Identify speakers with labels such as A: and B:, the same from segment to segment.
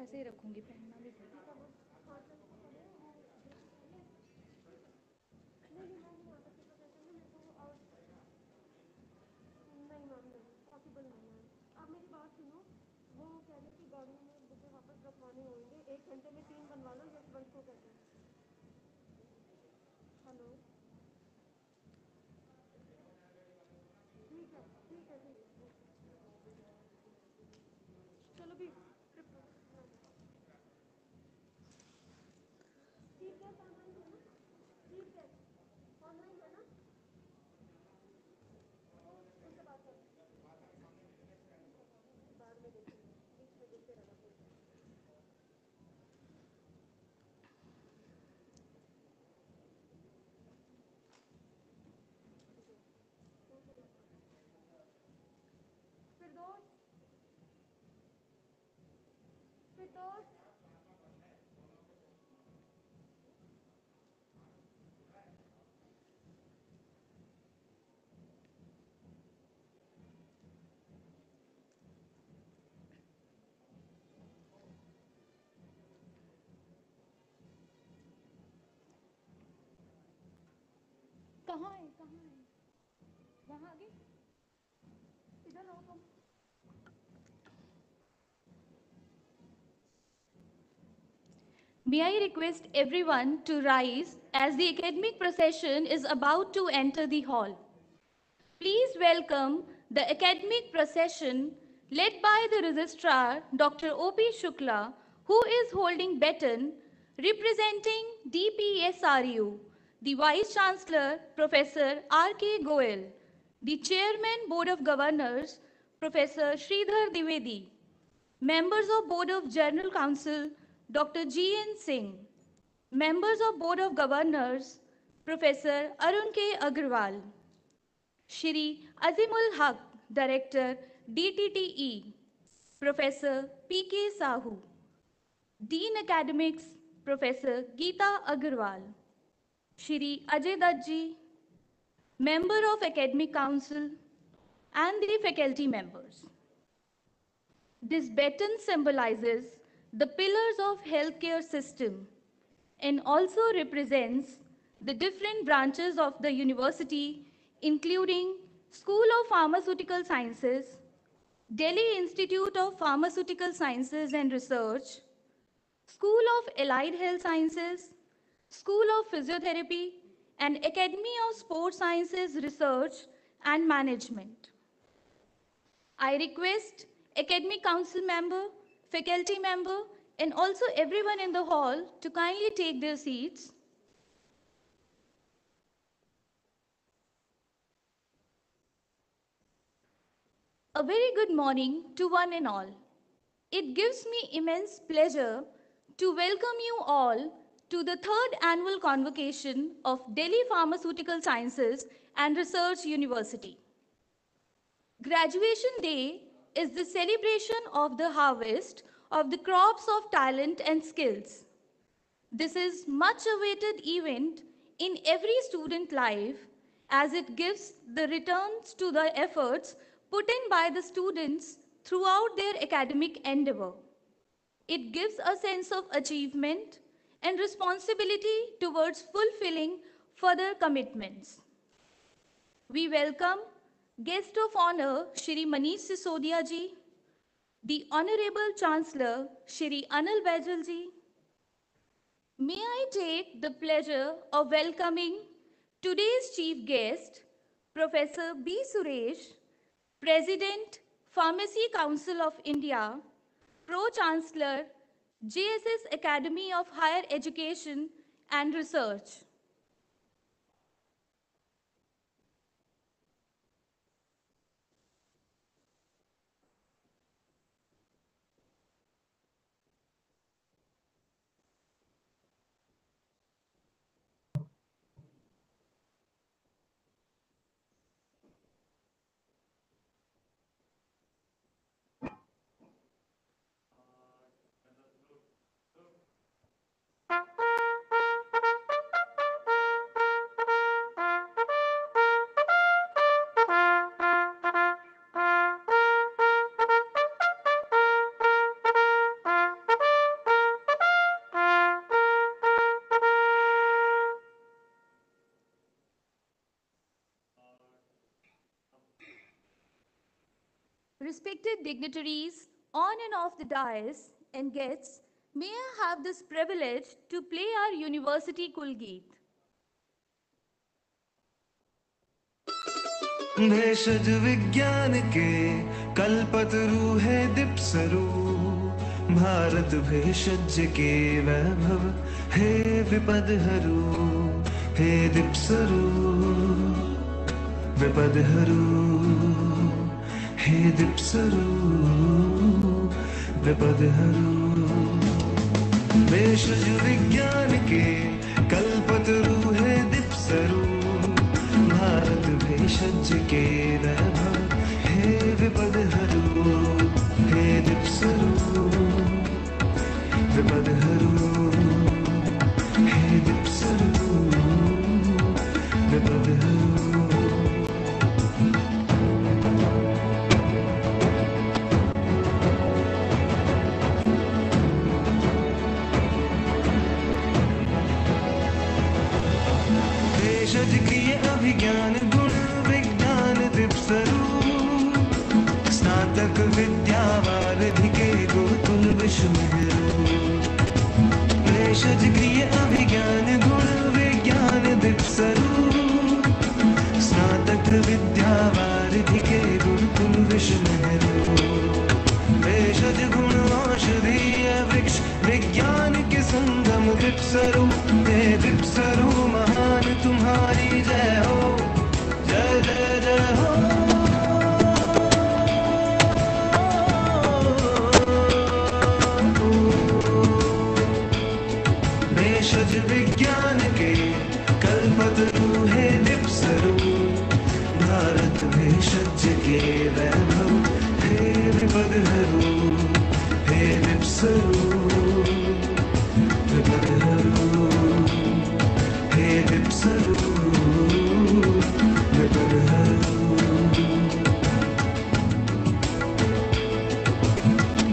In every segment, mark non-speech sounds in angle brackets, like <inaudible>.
A: ऐसे ही रखूंगी
B: पहनना भी नहीं
A: मैम नहीं पॉसिबल नहीं
C: मैम आप मेरी बात सुनो वो कह रहे कि गाड़ी में मुझे वापस रखवाने होंगे एक घंटे में तीन बनवा लो जस्ट बंद को कहते हैं तो कहाँ है कहाँ है वहाँ आगे
B: May I request everyone to rise as the academic procession is about to enter the hall. Please welcome the academic procession led by the registrar Dr. O.P. Shukla, who is holding baton representing DPSRU, the Vice Chancellor Professor R.K. Goel, the Chairman Board of Governors Professor Sridhar Dwivedi, members of Board of General Council Dr. G. N. Singh, members of Board of Governors, Professor Arun K. Agarwal, Shri Azimul Haq, Director, DTTE, Professor P. K. Sahu, Dean Academics, Professor Geeta Agarwal, Shri Ajay Duttji, Member of Academic Council, and the faculty members. This baton symbolizes the pillars of healthcare system and also represents the different branches of the university, including School of Pharmaceutical Sciences, Delhi Institute of Pharmaceutical Sciences and Research, School of Allied Health Sciences, School of Physiotherapy, and Academy of Sports Sciences Research and Management. I request Academy Council member faculty member, and also everyone in the hall to kindly take their seats. A very good morning to one and all. It gives me immense pleasure to welcome you all to the third annual convocation of Delhi Pharmaceutical Sciences and Research University. Graduation day is the celebration of the harvest of the crops of talent and skills. This is much awaited event in every student life as it gives the returns to the efforts put in by the students throughout their academic endeavor. It gives a sense of achievement and responsibility towards fulfilling further commitments. We welcome Guest of Honor Shri Manish Sisodia ji, the Honorable Chancellor Shri Anil Baijal ji. May I take the pleasure of welcoming today's chief guest, Professor B. Suresh, President, Pharmacy Council of India, Pro-Chancellor, JSS Academy of Higher Education and Research. dignitaries on and off the dais and guests may I have this privilege to play our university Kulgeet.
A: भेषज विज्ञान के कल्पतरु है दीपसरु भारत भेषज के वैभव हे विपद हरु हे दीपसरु विपद हरू दिप्सरू विपदहरू विज्ञान के कल्पतरू है दिप्सरू भारत के जगृय अभिज्ञान गुण विज्ञान दिपस्वरूप स्नातक विद्यावारिधिके गुरुकुल विष्णु भेषज गुण औषधीय वृक्ष विज्ञान के संगम दिपस्वरूप हे दिपस्वरूप महान तुम्हारी जय हो जय जय जय हो ರಾಜ್ಯಕ್ಕೆ ವೈಭವ ಹೇ ವಿಪದಹರು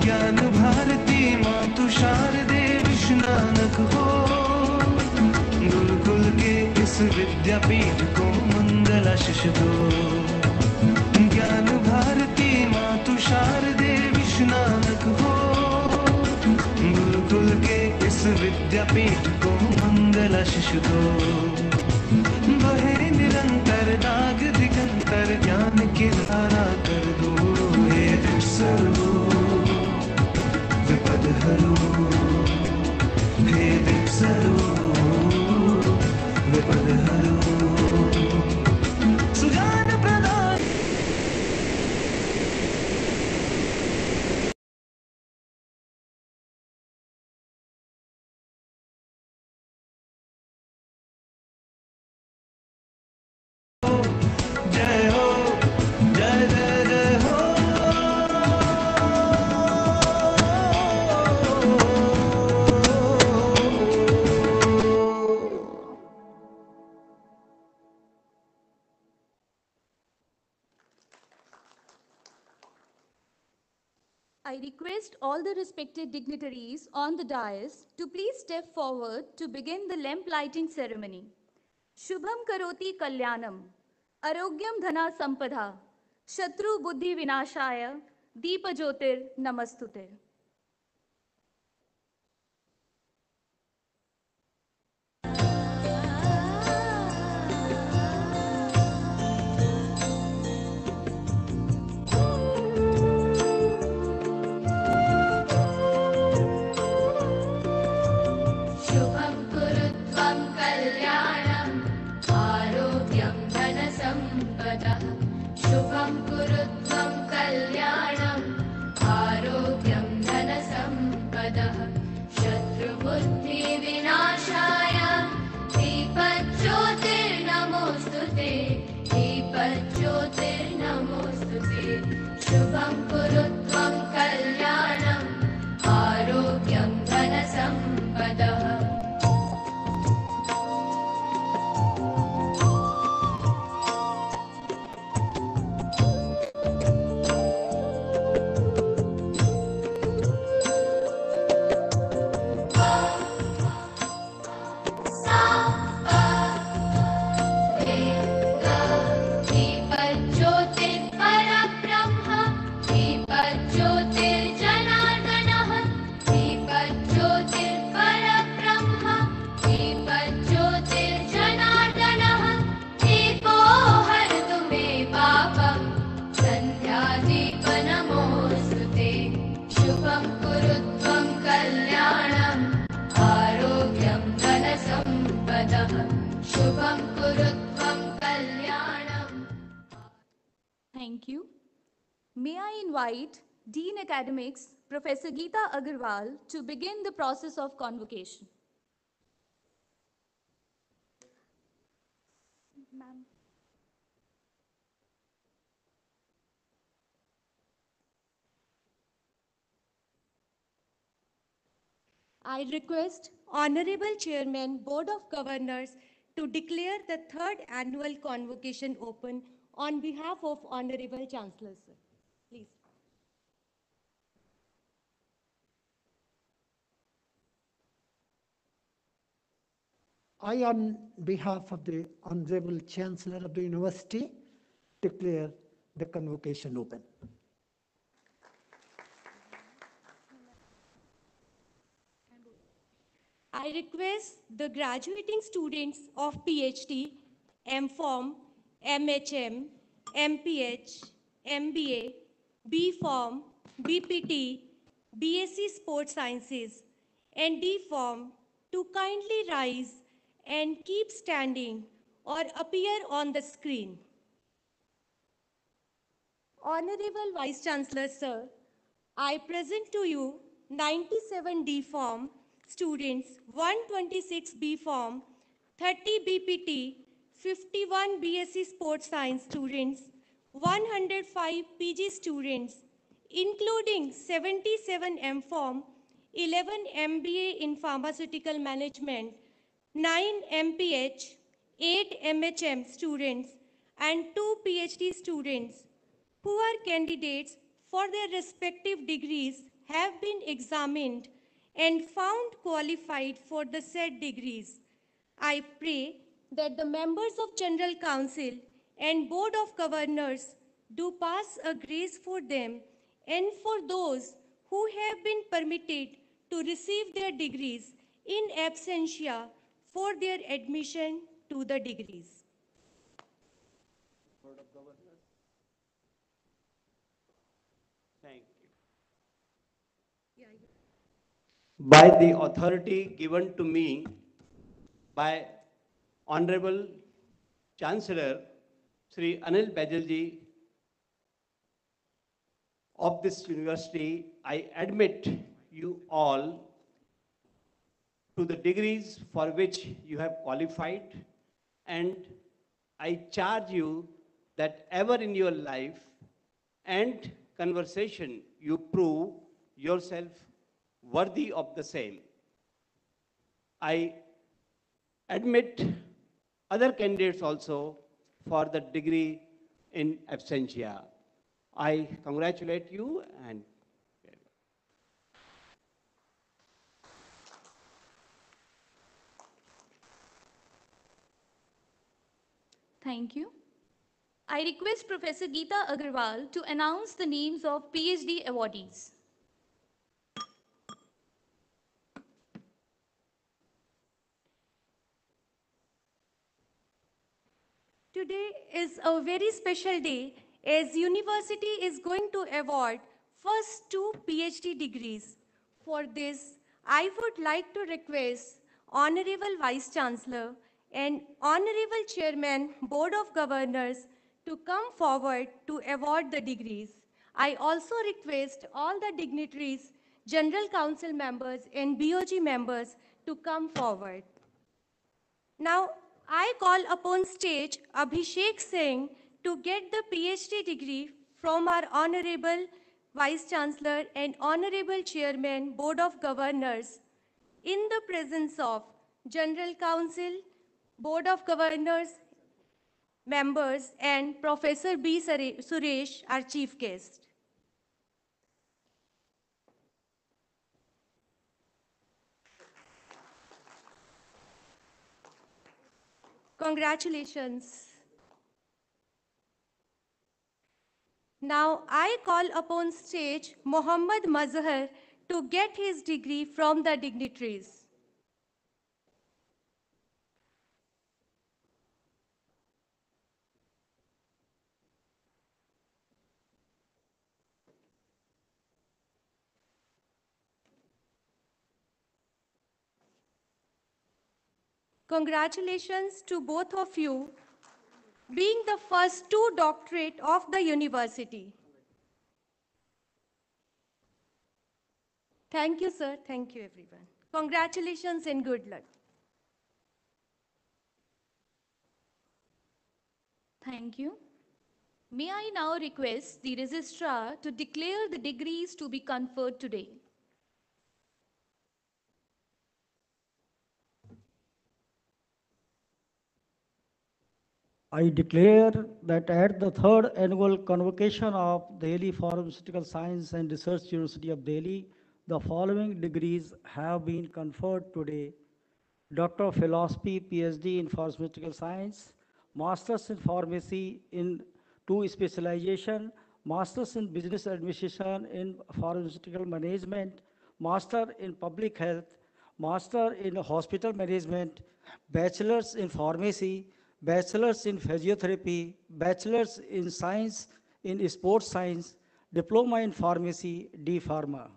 A: ज्ञान भारती मातु शारदे विष्णानक हो गुरुकुल विद्यापीठ को मंगलाशिष दो शारदे नानक हो गुरुकुल के इस विद्यापीठ को मंगल शिशु दो बहे निरंतर नाग दिगंतर ज्ञान की धारा कर दो ये
B: I request all the respected dignitaries on the dais to please step forward to begin the lamp lighting ceremony. Shubham Karoti Kalyanam, Arogyam Dhana sampada, Shatru Buddhi Vinashaya, Deepa Jyotir namastute. I invite Dean Academics Professor Geeta Agarwal to begin the process of convocation. Ma'am.
C: I request Honorable Chairman, Board of Governors to declare the third annual convocation open on behalf of Honorable Chancellor, sir.
D: I, on behalf of the Honorable Chancellor of the University, declare the convocation open.
C: I request the graduating students of PhD, M.Pharm, MHM, MPH, MBA, B.Pharm, BPT, BSc Sports Sciences, and D.Pharm to kindly rise and keep standing or appear on the screen. Honorable Vice Chancellor, sir, I present to you 97D Pharm students, 126B Pharm, 30 BPT, 51 BSc Sports Science students, 105 PG students, including 77 M Pharm, 11 MBA in Pharmaceutical Management, 9 MPH, 8 MHM students and 2 PhD students who are candidates for their respective degrees have been examined and found qualified for the said degrees. I pray that the members of General Council and Board of Governors do pass a grace for them and for those who have been permitted to receive their degrees in absentia for their admission to the degrees.
E: By the authority given to me by Honorable Chancellor Sri Anil Baijalji of this university, I admit you all to the degrees for which you have qualified and I charge you that ever in your life and conversation you prove yourself worthy of the same. I admit other candidates also for the degree in absentia. I congratulate you and
B: Thank you. I request Professor Geeta Agarwal to announce the names of PhD awardees.
C: Today is a very special day as university is going to award first two PhD degrees. For this, I would like to request Honorable Vice Chancellor and Honorable Chairman, Board of Governors to come forward to award the degrees. I also request all the dignitaries, General Council members and BOG members to come forward. Now, I call upon stage Abhishek Singh to get the PhD degree from our Honorable Vice Chancellor and Honorable Chairman, Board of Governors, in the presence of General Council. Board of Governors members and Professor B. Suresh, our chief guest. Congratulations. Now I call upon stage Mohammad Mazhar to get his degree from the dignitaries. Congratulations to both of you being the first two doctorate of the university. Thank you, sir. Thank you, everyone.
B: Congratulations and good luck. Thank you. May I now request the registrar to declare the degrees to be conferred today.
D: I declare that at the third annual convocation of Delhi Pharmaceutical Science and Research University of Delhi, the following degrees have been conferred today. Doctor of Philosophy, PhD in Pharmaceutical Science, Masters in Pharmacy in two specialization, Masters in Business Administration in Pharmaceutical Management, Master in Public Health, Master in Hospital Management, Bachelor's in Pharmacy, bachelor's in physiotherapy, bachelor's in science, in sports science, diploma in pharmacy, D Pharma.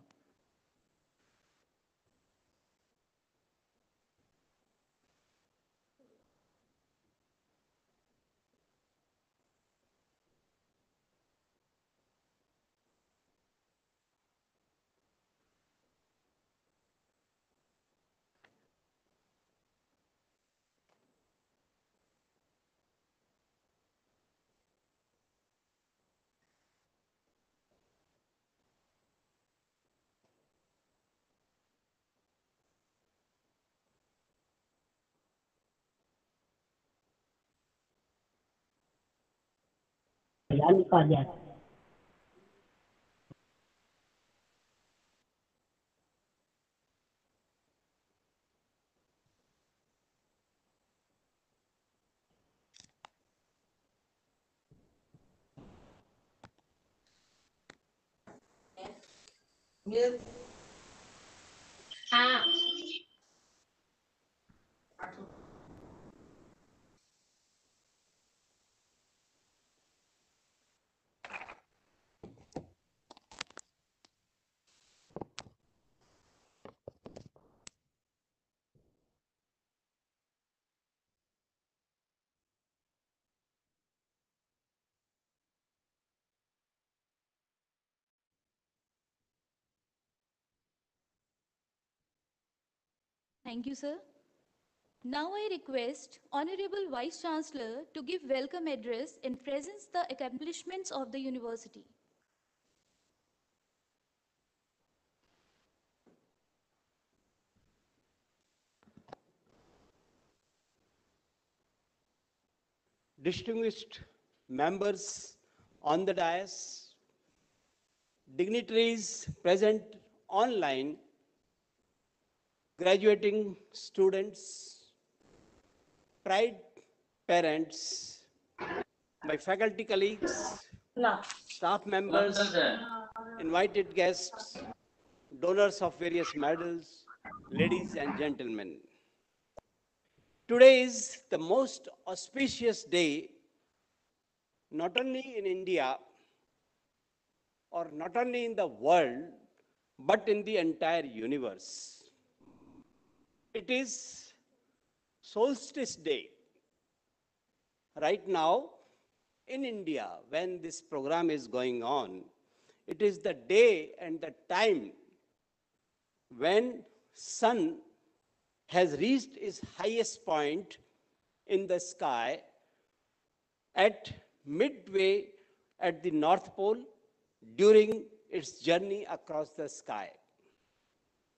A: al fallar.
C: Yes.
B: Thank you, sir. Now I request Honorable Vice Chancellor to give welcome address and presence the accomplishments of the university.
E: Distinguished members on the dais, dignitaries present online graduating students, pride parents, my faculty colleagues, no. staff members, no. invited guests, donors of various medals, ladies and gentlemen. Today is the most auspicious day, not only in India, or not only in the world, but in the entire universe. It is solstice day. Right now, in India, when this program is going on, it is the day and the time when sun has reached its highest point in the sky at midway at the North Pole during its journey across the sky.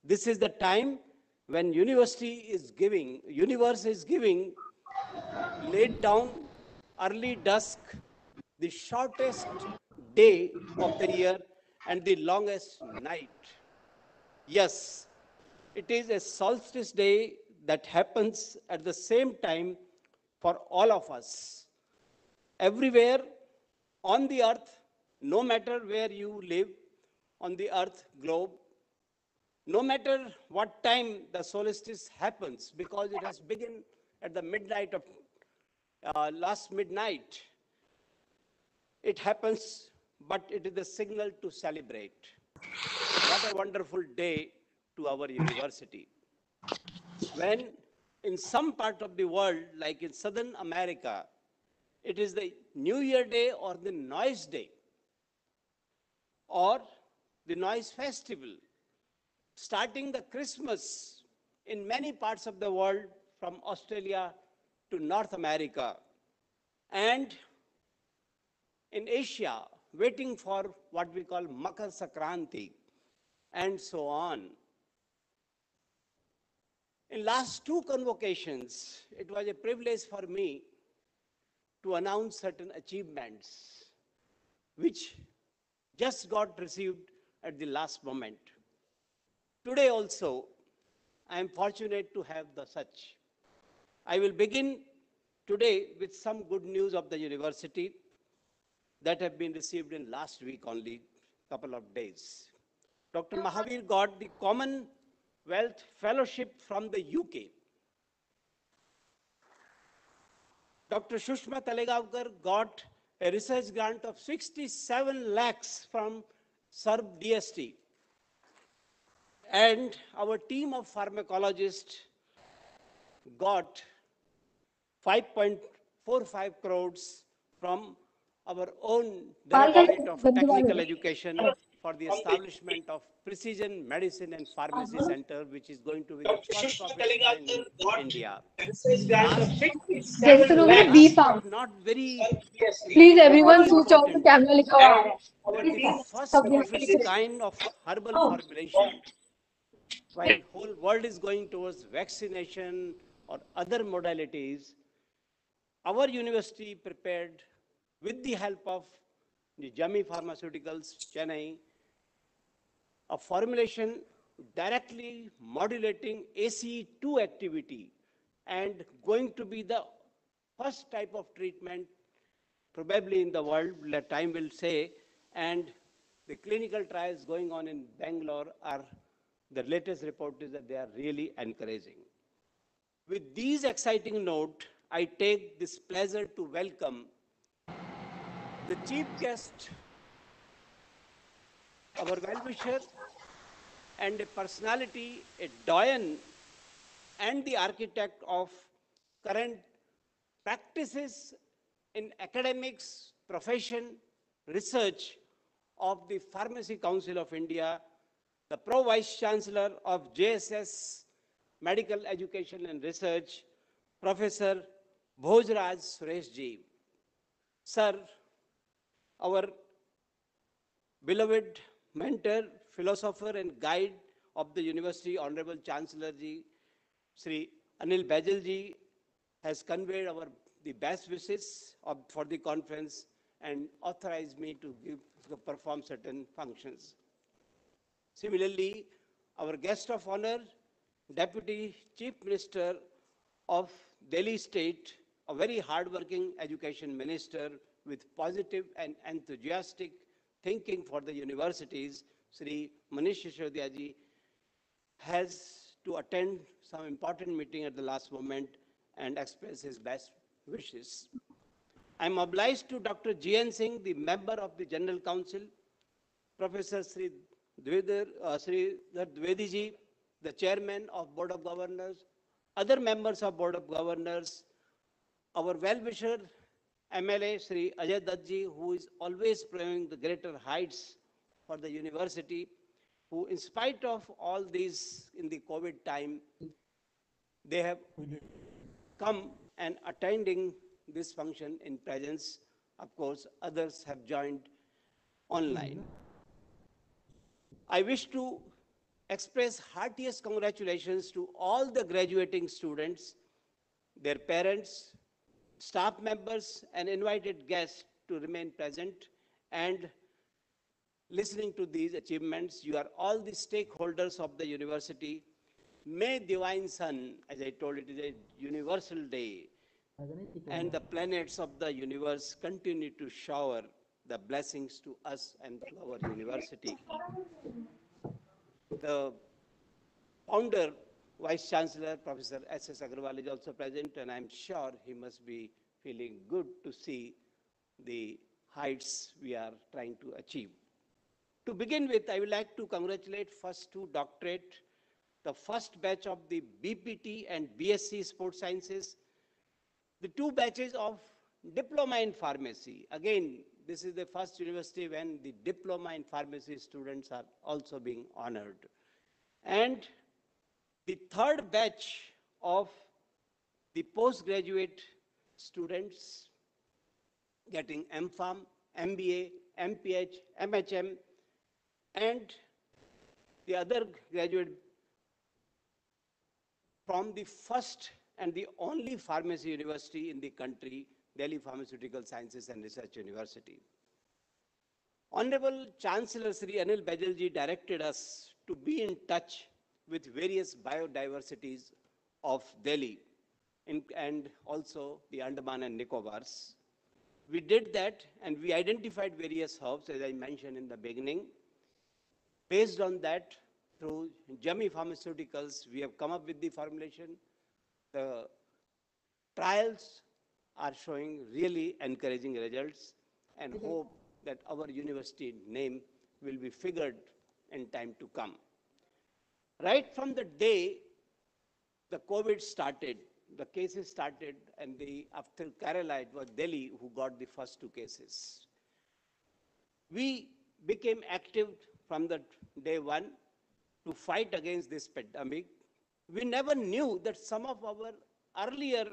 E: This is the time when university is giving, universe is giving, late down, early dusk, the shortest day of the year and the longest night. Yes, it is a solstice day that happens at the same time for all of us. Everywhere on the earth, no matter where you live on the earth globe, no matter what time the solstice happens, because it has begun at the midnight of uh, last midnight, it happens, but it is the signal to celebrate. What a wonderful day to our university. When in some part of the world, like in Southern America, it is the New Year Day or the Noise Day or the Noise Festival starting the Christmas in many parts of the world, from Australia to North America, and in Asia, waiting for what we call Makar Sakranti, and so on. In last two convocations, it was a privilege for me to announce certain achievements, which just got received at the last moment. Today also, I am fortunate to have the such. I will begin today with some good news of the university that have been received in last week only, couple of days. Dr. Mahavir got the Commonwealth Fellowship from the UK. Dr. Sushma Talegaonkar got a research grant of 67 lakhs from SERB DST and our team of pharmacologists got 5.45 crores from our own Department of Technical Education for the establishment of Precision Medicine and Pharmacy uh-huh. Center, which is going to be the first of its in India. जैसे लोगों ने be found please everyone switch
B: off the camera लिखा
C: हुआ
E: while whole world is going towards vaccination or other modalities, our university prepared with the help of the Jami Pharmaceuticals, Chennai, a formulation directly modulating ACE2 activity and going to be the first type of treatment probably in the world, time will say, and the clinical trials going on in Bangalore are the latest report is that they are really encouraging. With these exciting note, I take this pleasure to welcome the chief guest, our well-wisher, and a personality, a doyen, and the architect of current practices in academics, profession, research of the Pharmacy Council of India, the Pro Vice Chancellor of JSS Medical Education and Research, Professor Bhojraj Sureshji. Sir, our beloved mentor, philosopher, and guide of the University, Honorable Chancellor Ji, Sri Anil Baijal Ji, has conveyed our the best wishes of, for the conference and authorized me to give, to perform certain functions. Similarly, our guest of honor, Deputy Chief Minister of Delhi State, a very hardworking education minister with positive and enthusiastic thinking for the universities, Sri Manish Sisodiaji, has to attend some important meeting at the last moment and express his best wishes. I am obliged to Dr. G.N. Singh, the member of the General Council, Professor Sri Dvidar, uh, Sri ji, the chairman of Board of Governors, other members of Board of Governors, our well-wisher MLA Sri Ajay Duttji, who is always pursuing the greater heights for the university, who in spite of all these in the COVID time, they have come and attending this function in presence. Of course, others have joined online. I wish to express heartiest congratulations to all the graduating students, their parents, staff members, and invited guests to remain present and listening to these achievements. You are all the stakeholders of the university. May Divine Sun, as I told, it is a universal day, and the planets of the universe continue to shower the blessings to us and to our university. The founder, Vice Chancellor, Professor S.S. Agarwal is also present and I'm sure he must be feeling good to see the heights we are trying to achieve. To begin with, I would like to congratulate first two doctorate, the first batch of the BPT and BSc Sports Sciences, the two batches of Diploma in Pharmacy. Again, this is the first university when the diploma in pharmacy students are also being honored. And the third batch of the postgraduate students getting MPharm, MBA, MPH, MHM, and the other graduate from the first and the only pharmacy university in the country Delhi Pharmaceutical Sciences and Research University. Honorable Chancellor Sri Anil Baijalji directed us to be in touch with various biodiversities of Delhi in, and also the Andaman and Nicobars. We did that and we identified various herbs, as I mentioned in the beginning. Based on that, through Jami Pharmaceuticals, we have come up with the formulation. The trials are showing really encouraging results and hope that our university name will be figured in time to come. Right from the day the COVID started, the cases started, and the, after Kerala, it was Delhi who got the first two cases. We became active from the day one to fight against this pandemic. We never knew that some of our earlier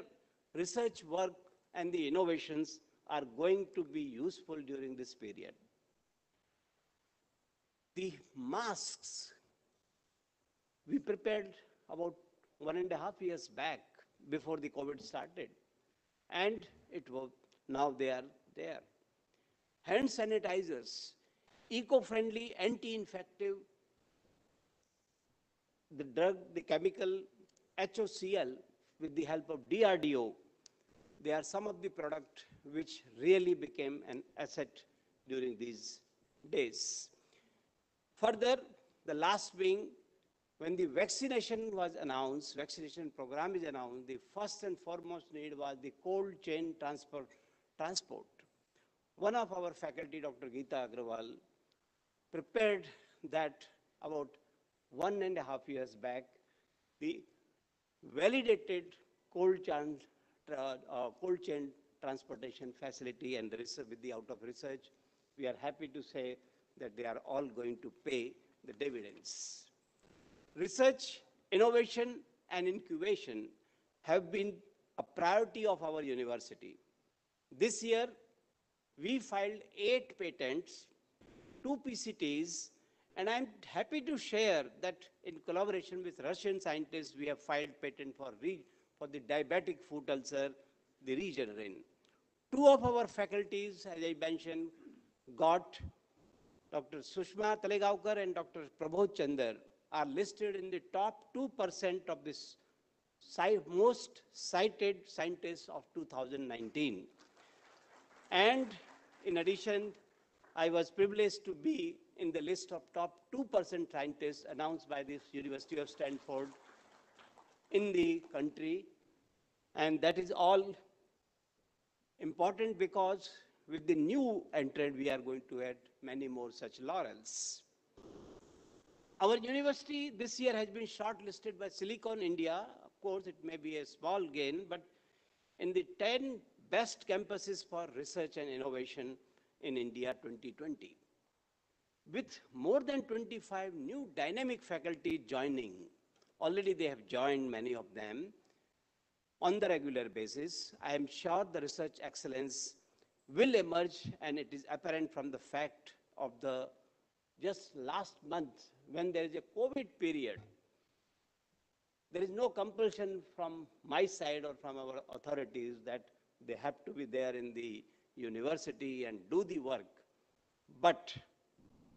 E: research work and the innovations are going to be useful during this period. The masks, we prepared about one and a half years back before the COVID started, and it was, now they are there. Hand sanitizers, eco-friendly, anti-infective, the drug, the chemical HOCl with the help of DRDO they are some of the product which really became an asset during these days. Further, the last being when the vaccination was announced, vaccination program is announced, the first and foremost need was the cold chain transport. transport. One of our faculty, Dr. Geeta Agrawal, prepared that about one and a half years back, the validated cold chain uh, uh, cold chain transportation facility and with the out of research, we are happy to say that they are all going to pay the dividends. Research, innovation, and incubation have been a priority of our university. This year, we filed eight patents, two PCTs, and I'm happy to share that in collaboration with Russian scientists, we have filed patent for re for the diabetic foot ulcer, the Regenerin. Two of our faculties, as I mentioned, got Dr. Sushma Talegaonkar and Dr. Prabodh Chander are listed in the top 2% of this most cited scientists of 2019. And in addition, I was privileged to be in the list of top 2% scientists announced by this University of Stanford in the country. And that is all important because with the new entrant, we are going to add many more such laurels. Our university this year has been shortlisted by Silicon India. Of course, it may be a small gain, but in the 10 best campuses for research and innovation in India 2020. With more than 25 new dynamic faculty joining, already they have joined many of them, on the regular basis. I am sure the research excellence will emerge and it is apparent from the fact of the just last month when there is a COVID period, there is no compulsion from my side or from our authorities that they have to be there in the university and do the work. But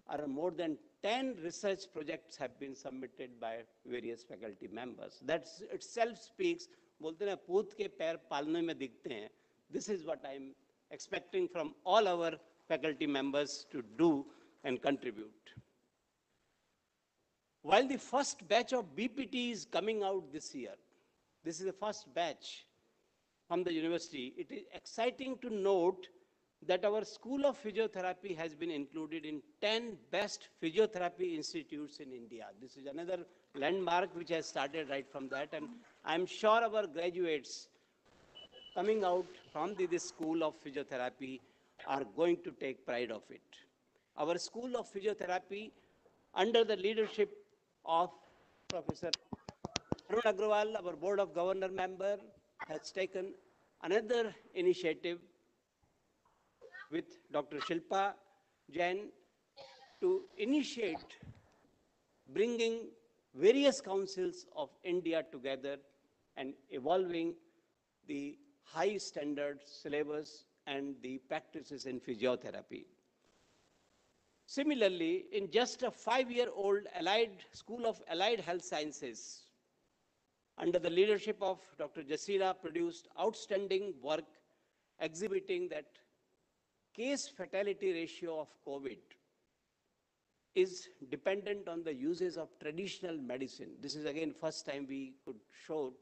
E: are more than 10 research projects have been submitted by various faculty members. That itself speaks बोलते ना पूत के पैर पालने में दिखते हैं this is what I am expecting from all our faculty members to do and contribute. While the first batch of BPT is coming out this year, this is the first batch from the university, it is exciting to note that our School of Physiotherapy has been included in 10 best physiotherapy institutes in India. This is another landmark which has started right from that. And I'm sure our graduates coming out from the, this school of physiotherapy are going to take pride of it. Our school of physiotherapy, under the leadership of Professor Arun Agrawal, our board of governor member, has taken another initiative with Dr. Shilpa Jain to initiate bringing various councils of India together and evolving the high standard syllabus and the practices in physiotherapy. Similarly, in just a five-year-old allied School of Allied Health Sciences, under the leadership of Dr. Jasira, produced outstanding work exhibiting that case fatality ratio of COVID is dependent on the uses of traditional medicine. This is again first time we could show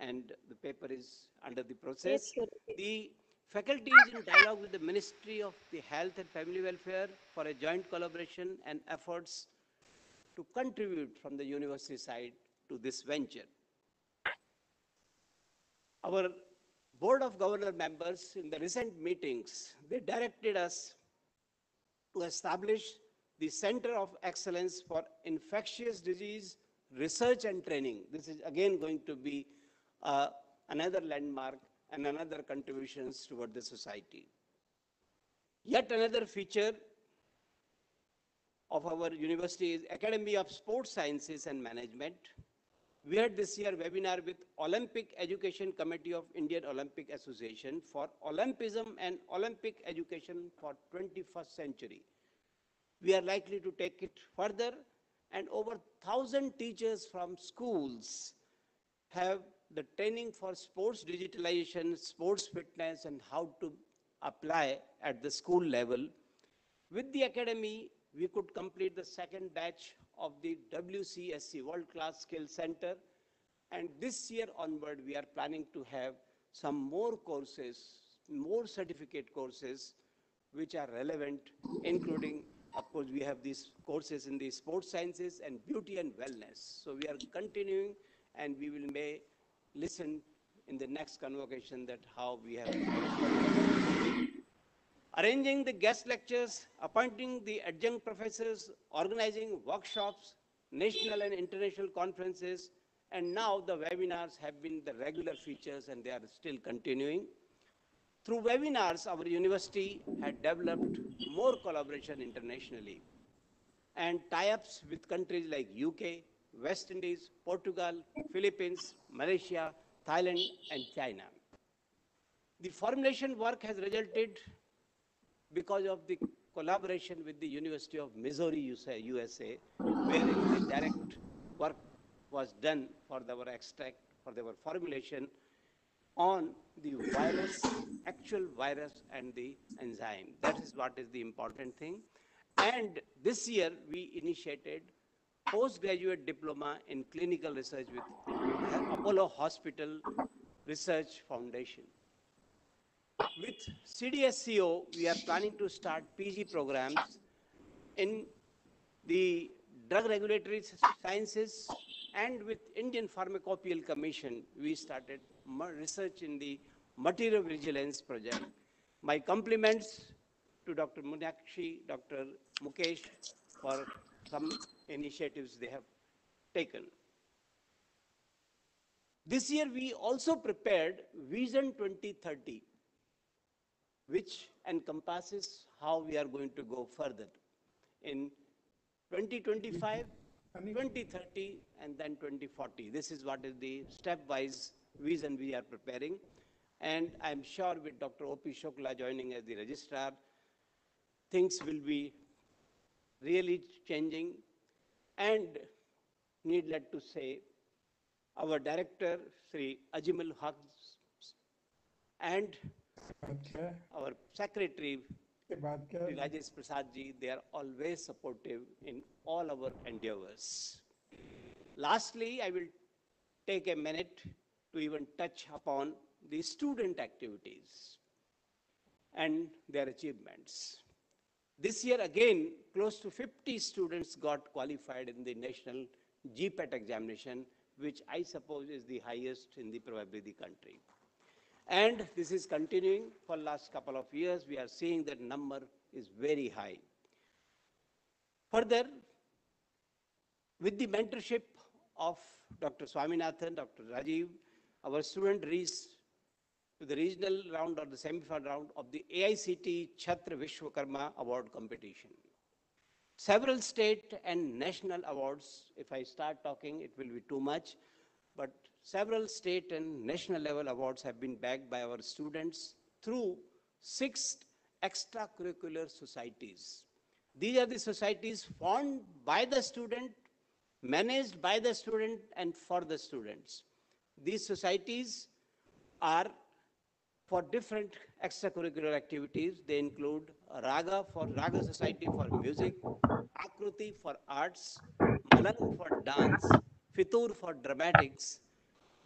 E: and the paper is under the process. Yes, the faculty is in dialogue with the Ministry of the Health and Family Welfare for a joint collaboration and efforts to contribute from the university side to this venture. Our Board of Governor members in the recent meetings, they directed us to establish the Center of Excellence for Infectious Disease Research and Training. This is again going to be uh, another landmark and another contributions toward the society. Yet another feature of our university is Academy of Sports Sciences and Management. We had this year webinar with Olympic Education Committee of Indian Olympic Association for Olympism and Olympic Education for 21st Century. We are likely to take it further and over 1,000 teachers from schools have the training for sports digitalization, sports fitness, and how to apply at the school level. With the academy, we could complete the second batch of the WCSC, World Class Skill Center. And this year onward, we are planning to have some more courses, more certificate courses, which are relevant, including, of course, we have these courses in the sports sciences and beauty and wellness. So we are continuing, and we will make listen in the next convocation that how we have arranging the guest lectures, appointing the adjunct professors, organizing workshops, national and international conferences, and now the webinars have been the regular features and they are still continuing. Through webinars, our university had developed more collaboration internationally and tie-ups with countries like UK, West Indies, Portugal, Philippines, Malaysia, Thailand, and China. The formulation work has resulted because of the collaboration with the University of Missouri, USA, where the direct work was done for their extract, for their formulation on the virus, actual virus and the enzyme. That is what is the important thing. And this year we initiated postgraduate diploma in clinical research with Apollo Hospital Research Foundation. With CDSCO, we are planning to start PG programs in the drug regulatory sciences and with Indian Pharmacopoeial Commission, we started research in the materiovigilance project. My compliments to Dr. Munakshi, Dr. Mukesh for some initiatives they have taken. This year we also prepared Vision 2030, which encompasses how we are going to go further in 2025, 2030, and then 2040. This is what is the stepwise vision we are preparing. And I'm sure with Dr. O.P. Shukla joining as the registrar, things will be really changing and needless to say, our director, Sri Ajimal Haqs, and our secretary, Sri Rajesh Prasad ji, they are always supportive in all our endeavors. Lastly, I will take a minute to even touch upon the student activities and their achievements. This year again, close to 50 students got qualified in the national GPAT examination, which I suppose is the highest in the probably the country. And this is continuing for last couple of years. We are seeing that number is very high. Further, with the mentorship of Dr. Swaminathan, Dr. Rajiv, our student reached the regional round or the semi-final round of the AICTE Chhatra Vishwakarma Award competition. Several state and national awards, if I start talking, it will be too much, but several state and national level awards have been bagged by our students through six extracurricular societies. These are the societies formed by the student, managed by the student, and for the students. These societies are for different extracurricular activities. They include Raga for Raga Society for music, Akruti for arts, Malang for dance, Fitur for dramatics,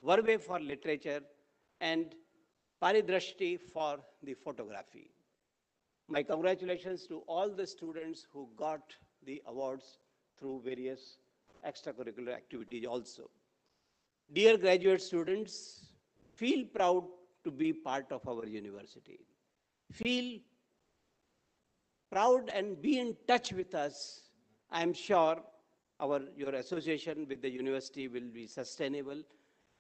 E: Varve for literature, and Paridrashti for the photography. My congratulations to all the students who got the awards through various extracurricular activities also. Dear graduate students, feel proud to be part of our university. Feel proud and be in touch with us. I am sure our, your association with the university will be sustainable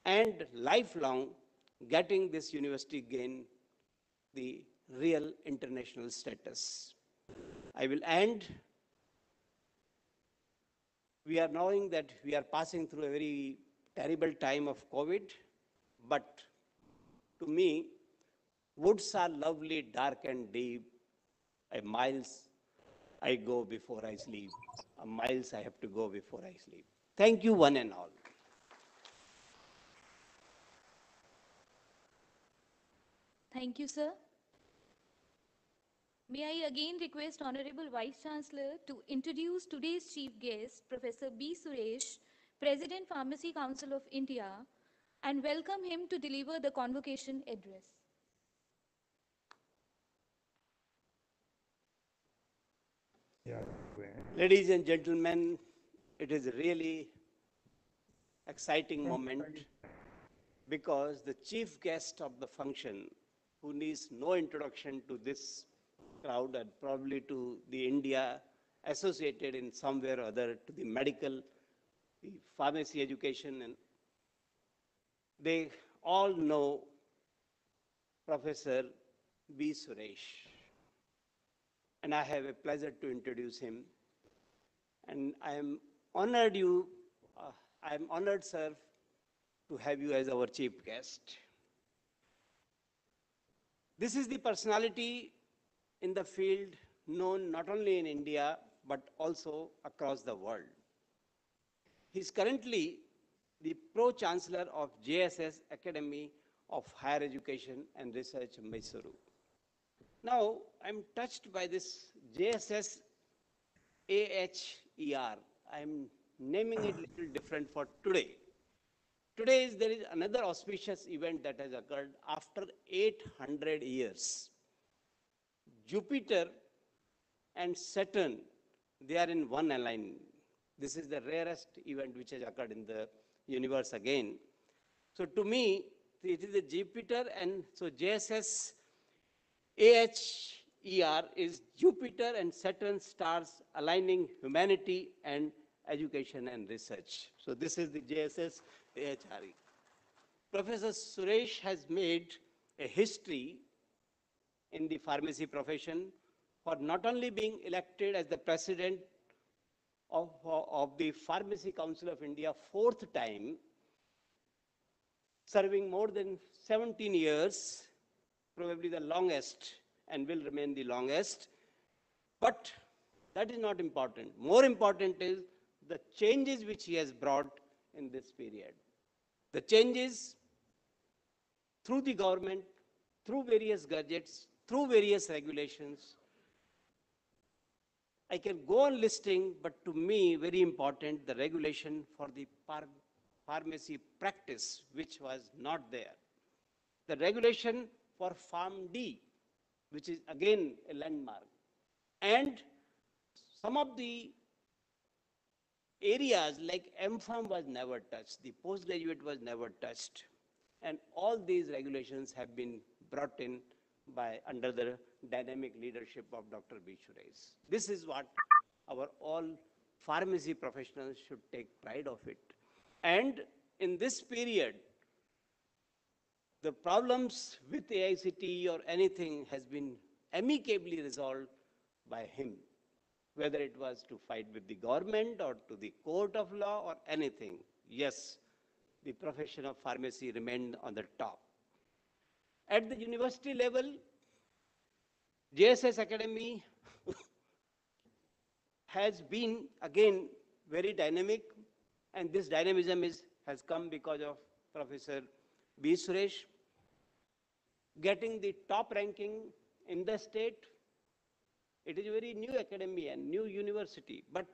E: and lifelong, getting this university gain the real international status. I will end. We are knowing that we are passing through a very terrible time of COVID, but to me, woods are lovely, dark and deep. I miles I go before I sleep. A uh, miles I have to go before I sleep. Thank you, one and all.
B: Thank you, sir. May I again request Honorable Vice Chancellor to introduce today's chief guest, Professor B. Suresh, President Pharmacy Council of India, and welcome him to deliver the convocation address.
E: Ladies and gentlemen, it is a really exciting moment because the chief guest of the function, who needs no introduction to this crowd and probably to the India associated in some way or other to the medical, the pharmacy education and they all know Professor B. Suresh. And I have a pleasure to introduce him. And I am honored you, uh, I am honored, sir, to have you as our chief guest. This is the personality in the field known not only in India, but also across the world. He is currently the Pro-Chancellor of JSS Academy of Higher Education and Research, Mysuru. Now, I'm touched by this JSS AHER. I'm naming it a little different for today. Today, is, there is another auspicious event that has occurred after 800 years. Jupiter and Saturn, they are in one alignment. This is the rarest event which has occurred in the universe again. So to me, it is a Jupiter, and so JSS AHER is Jupiter and Saturn stars aligning humanity and education and research. So this is the JSS AHER. Professor Suresh has made a history in the pharmacy profession for not only being elected as the president of, of the Pharmacy Council of India fourth time, serving more than 17 years, probably the longest and will remain the longest. But that is not important. More important is the changes which he has brought in this period. The changes through the government, through various gadgets, through various regulations, I can go on listing, but to me, very important, the regulation for the pharmacy practice, which was not there. The regulation for Pharm D, which is again a landmark. And some of the areas like MPharm was never touched, the postgraduate was never touched. And all these regulations have been brought in by under the dynamic leadership of Dr. B. This is what our all pharmacy professionals should take pride of it. And in this period, the problems with AICTE or anything has been amicably resolved by him, whether it was to fight with the government or to the court of law or anything. Yes, the profession of pharmacy remained on the top. At the university level, JSS Academy has been again very dynamic and this dynamism is, has come because of Professor B. Suresh getting the top ranking in the state. It is a very new academy and new university, but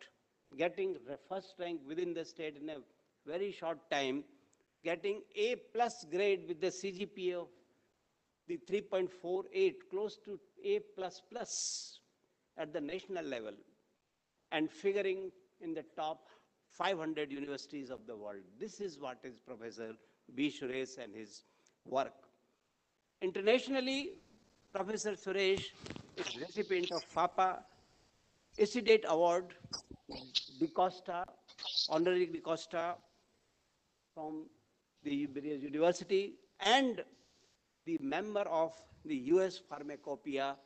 E: getting first rank within the state in a very short time, getting A plus grade with the CGPA of the 3.48, close to a++ at the national level and figuring in the top 500 universities of the world. This is what is Professor B. Suresh and his work. Internationally, Professor Suresh is recipient of FAPA Ishidate Award, DeCosta, Honorary DeCosta from the University and the member of the US Pharmacopoeia,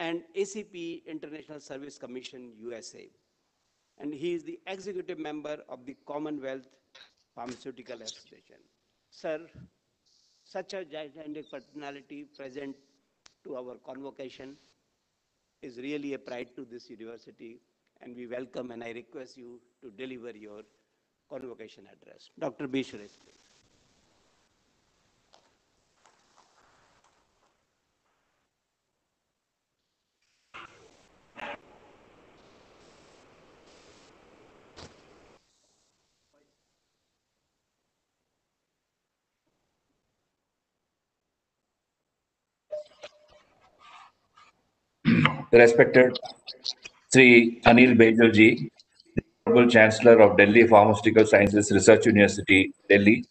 E: and ACP International Service Commission USA. And he is the executive member of the Commonwealth Pharmaceutical Association. Sir, such a gigantic personality present to our convocation is really a pride to this university and we welcome and I request you to deliver your convocation address. Dr. B. Suresh,
F: the respected Sri Anil Baijal ji, Honorable Chancellor of Delhi Pharmaceutical Sciences Research University, Delhi,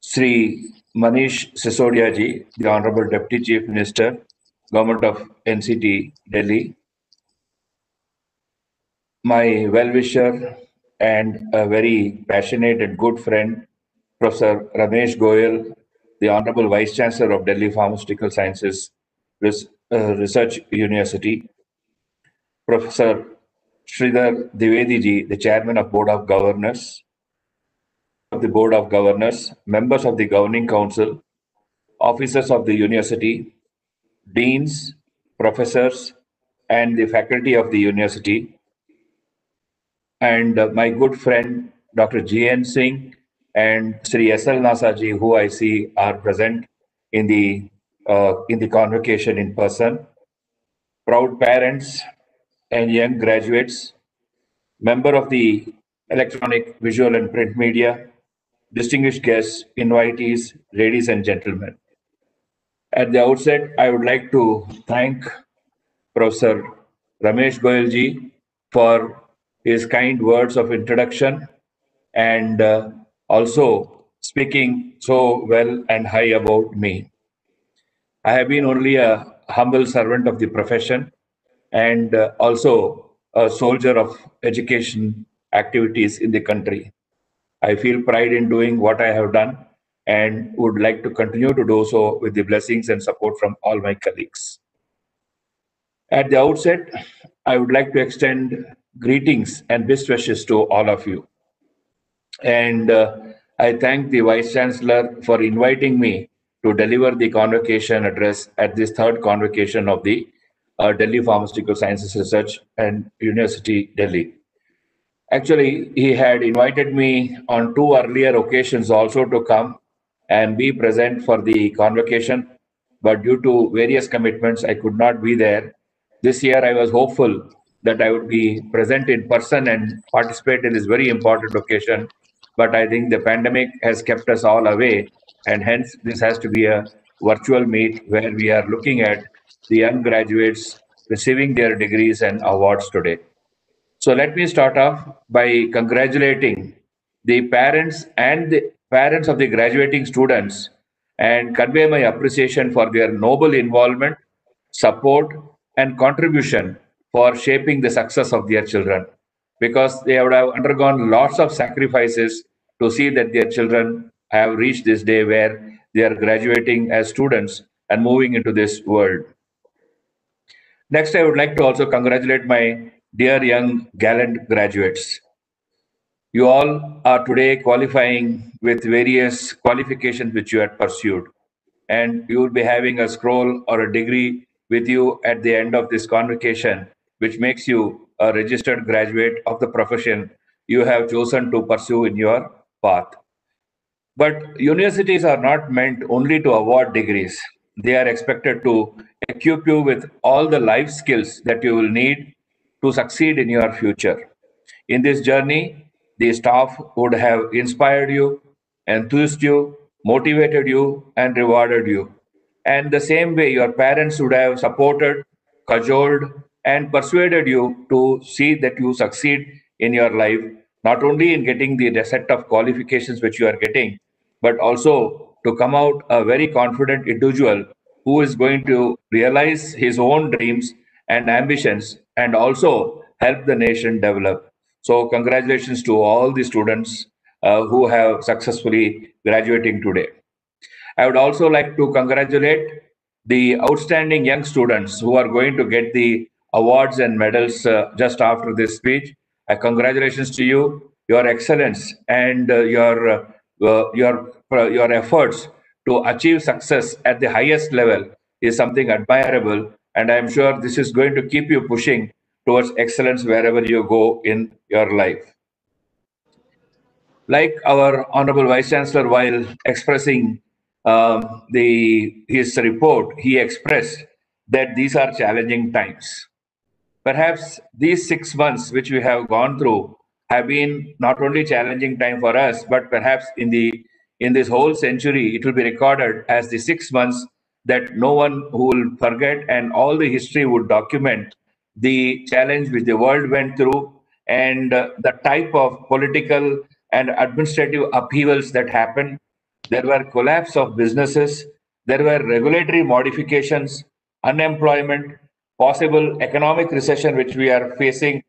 F: Sri Manish Sisodia ji, the Honorable Deputy Chief Minister, Government of NCT, Delhi, my well-wisher and a very passionate and good friend, Professor Ramesh Goyal, the Honorable Vice Chancellor of Delhi Pharmaceutical Sciences uh, Research University, Professor Sridhar Dwivedi, the Chairman of Board of Governors, of the Board of Governors, members of the Governing Council, officers of the university, deans, professors, and the faculty of the university, and uh, my good friend Dr. G.N. Singh and Sri S.L. Nasaji, who I see are present in the uh, in the convocation in person, proud parents and young graduates, member of the electronic, visual and print media, distinguished guests, invitees, ladies and gentlemen. At the outset, I would like to thank Professor Ramesh Goyalji for his kind words of introduction and uh, also speaking so well and high about me. I have been only a humble servant of the profession and uh, also a soldier of education activities in the country. I feel pride in doing what I have done and would like to continue to do so with the blessings and support from all my colleagues. At the outset, I would like to extend greetings and best wishes to all of you. And uh, I thank the Vice Chancellor for inviting me to deliver the convocation address at this third convocation of the uh, Delhi Pharmaceutical Sciences Research and University Delhi. Actually, he had invited me on two earlier occasions also to come and be present for the convocation, but due to various commitments, I could not be there. This year, I was hopeful that I would be present in person and participate in this very important occasion, but I think the pandemic has kept us all away and hence, this has to be a virtual meet where we are looking at the young graduates receiving their degrees and awards today. So let me start off by congratulating the parents and the parents of the graduating students and convey my appreciation for their noble involvement, support, and contribution for shaping the success of their children because they would have undergone lots of sacrifices to see that their children have reached this day where they are graduating as students and moving into this world. Next, I would like to also congratulate my dear young gallant graduates. You all are today qualifying with various qualifications which you had pursued, and you will be having a scroll or a degree with you at the end of this convocation, which makes you a registered graduate of the profession you have chosen to pursue in your path. But universities are not meant only to award degrees. They are expected to equip you with all the life skills that you will need to succeed in your future. In this journey, the staff would have inspired you, enthused you, motivated you, and rewarded you. And the same way, your parents would have supported, cajoled, and persuaded you to see that you succeed in your life not only in getting the set of qualifications which you are getting, but also to come out a very confident individual who is going to realize his own dreams and ambitions and also help the nation develop. So, congratulations to all the students uh, who have successfully graduating today. I would also like to congratulate the outstanding young students who are going to get the awards and medals uh, just after this speech congratulations to you, your excellence, and uh, your uh, your uh, your efforts to achieve success at the highest level is something admirable, and I am sure this is going to keep you pushing towards excellence wherever you go in your life. Like our honorable vice chancellor, while expressing um, the his report, he expressed that these are challenging times perhaps these six months which we have gone through have been not only challenging time for us, but perhaps in the in this whole century, it will be recorded as the six months that no one will forget, and all the history would document the challenge which the world went through and uh, the type of political and administrative upheavals that happened. There were collapse of businesses. There were regulatory modifications, unemployment, possible economic recession which we are facing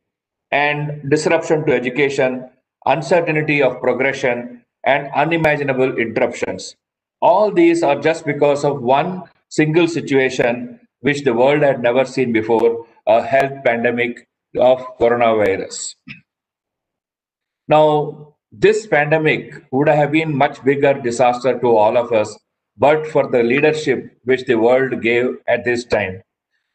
F: and disruption to education, uncertainty of progression, and unimaginable interruptions. All these are just because of one single situation which the world had never seen before a health pandemic of coronavirus. Now, this pandemic would have been much bigger disaster to all of us but for the leadership which the world gave at this time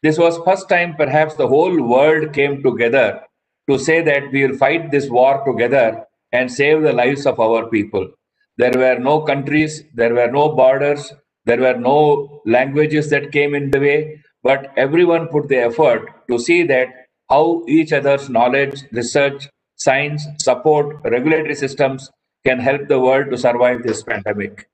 F: this was first time perhaps the whole world came together to say that we will fight this war together and save the lives of our people. There were no countries, there were no borders, there were no languages that came in the way, but everyone put the effort to see that how each other's knowledge, research, science, support, regulatory systems can help the world to survive this pandemic.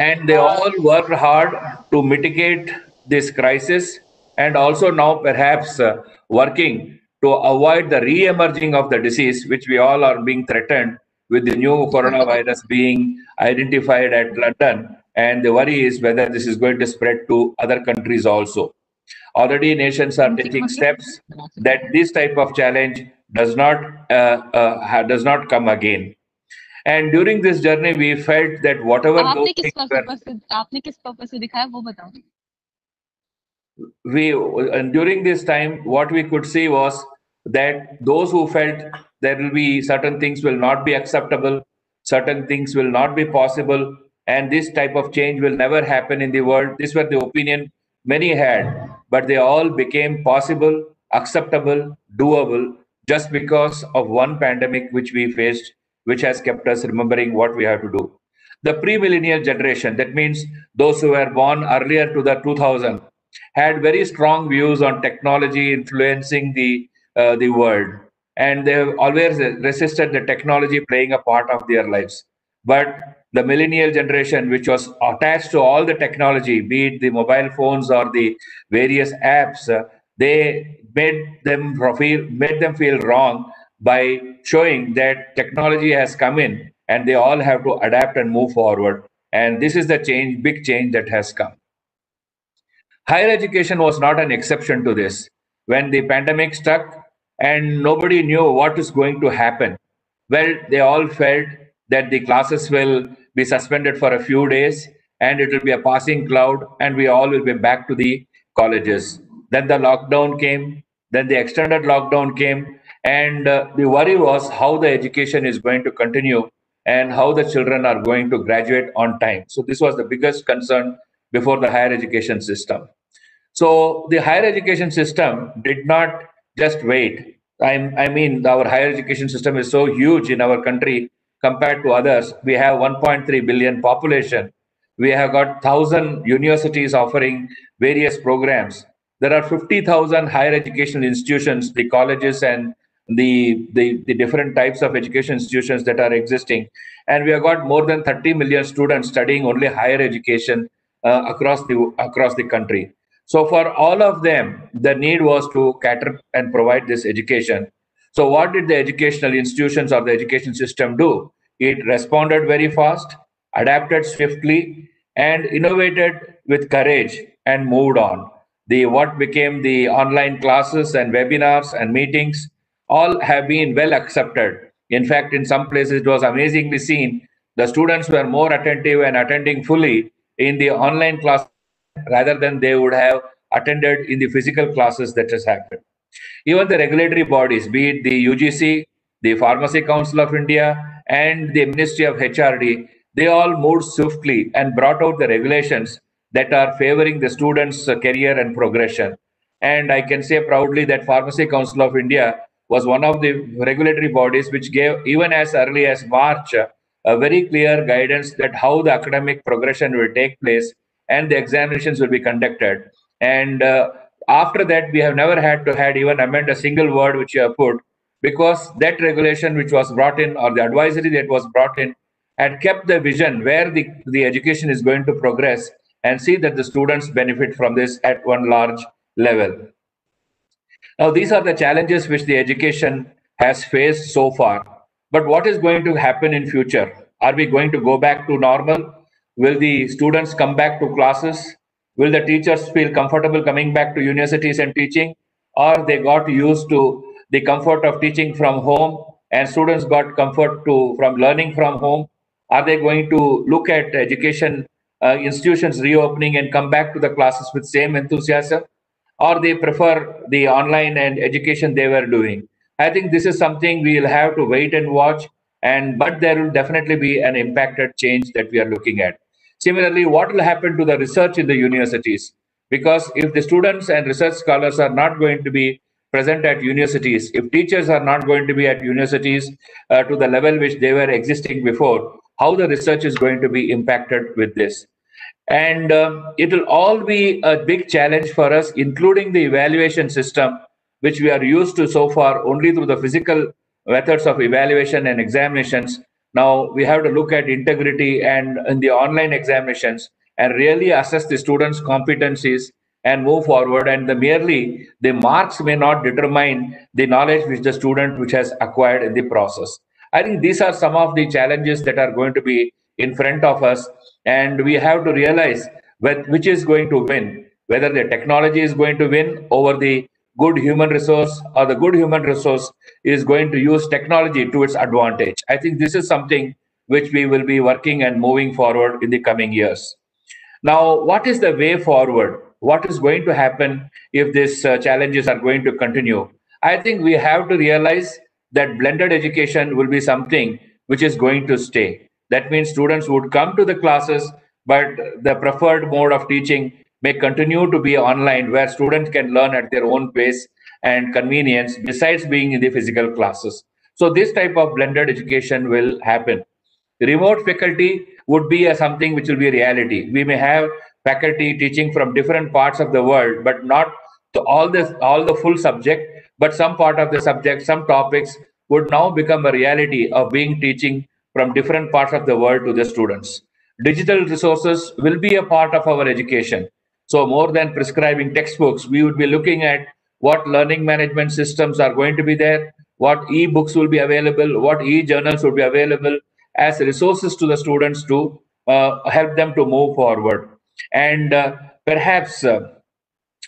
F: And they all worked hard to mitigate this crisis and also now perhaps uh, working to avoid the re-emerging of the disease, which we all are being threatened with the new coronavirus <laughs> being identified at London. And the worry is whether this is going to spread to other countries also. Already nations are taking steps that this type of challenge does not uh, uh, does not come again. And during this journey, we felt that whatever. आपने किस purpose
B: आपने किस दिखाया वो बताओ
F: we and during this time what we could see was that those who felt there will be certain things will not be acceptable certain things will not be possible and this type of change will never happen in the world this was the opinion many had but they all became possible acceptable doable just because of one pandemic which we faced which has kept us remembering what we have to do the pre-millennial generation that means those who were born earlier to the 2000 had very strong views on technology influencing the uh, the world, and they have always resisted the technology playing a part of their lives. But the millennial generation, which was attached to all the technology, be it the mobile phones or the various apps, uh, they made them feel made them feel wrong by showing that technology has come in and they all have to adapt and move forward. And this is the change, big change that has come. Higher education was not an exception to this. When the pandemic struck and nobody knew what is going to happen, well, they all felt that the classes will be suspended for a few days and it will be a passing cloud and we all will be back to the colleges. Then the lockdown came, then the extended lockdown came, and uh, the worry was how the education is going to continue and how the children are going to graduate on time. So, this was the biggest concern before the higher education system. So the higher education system did not just wait. I, I mean, our higher education system is so huge in our country compared to others. We have 1.3 billion population. We have got 1,000 universities offering various programs. There are 50,000 higher education institutions, the colleges and the, the, the different types of education institutions that are existing. And we have got more than 30 million students studying only higher education uh, across the across the country. So for all of them, the need was to cater and provide this education. So what did the educational institutions or the education system do? It responded very fast, adapted swiftly, and innovated with courage and moved on. The what became the online classes and webinars and meetings all have been well accepted. In fact, in some places it was amazingly seen. The students were more attentive and attending fully in the online class rather than they would have attended in the physical classes that has happened. Even the regulatory bodies, be it the UGC, the Pharmacy Council of India, and the Ministry of HRD, they all moved swiftly and brought out the regulations that are favoring the students' career and progression. And I can say proudly that Pharmacy Council of India was one of the regulatory bodies which gave, even as early as March, a very clear guidance that how the academic progression will take place and the examinations will be conducted. And uh, after that, we have never had to had even amend a single word which you have put because that regulation which was brought in or the advisory that was brought in had kept the vision where the, the education is going to progress and see that the students benefit from this at one large level. Now, these are the challenges which the education has faced so far. But what is going to happen in future? Are we going to go back to normal? Will the students come back to classes? Will the teachers feel comfortable coming back to universities and teaching? Or they got used to the comfort of teaching from home and students got comfort to from learning from home? Are they going to look at education uh, institutions reopening and come back to the classes with same enthusiasm? Or they prefer the online and education they were doing? I think this is something we'll have to wait and watch. And but there will definitely be an impacted change that we are looking at. Similarly, what will happen to the research in the universities? Because if the students and research scholars are not going to be present at universities, if teachers are not going to be at universities uh, to the level which they were existing before, how the research is going to be impacted with this? And um, it will all be a big challenge for us, including the evaluation system which we are used to so far only through the physical methods of evaluation and examinations. Now we have to look at integrity and in the online examinations and really assess the students' competencies and move forward. And the merely the marks may not determine the knowledge which the student which has acquired in the process. I think these are some of the challenges that are going to be in front of us, and we have to realize which is going to win, whether the technology is going to win over the good human resource or the good human resource is going to use technology to its advantage. I think this is something which we will be working and moving forward in the coming years. Now, what is the way forward? What is going to happen if these uh, challenges are going to continue? I think we have to realize that blended education will be something which is going to stay. That means students would come to the classes, but the preferred mode of teaching may continue to be online where students can learn at their own pace and convenience besides being in the physical classes. So this type of blended education will happen. remote faculty would be a, something which will be a reality. We may have faculty teaching from different parts of the world, but not all this all the full subject, but some part of the subject, some topics would now become a reality of being teaching from different parts of the world to the students. Digital resources will be a part of our education so more than prescribing textbooks, we would be looking at what learning management systems are going to be there, what e-books will be available, what e-journals will be available as resources to the students to uh, help them to move forward. And uh, perhaps uh,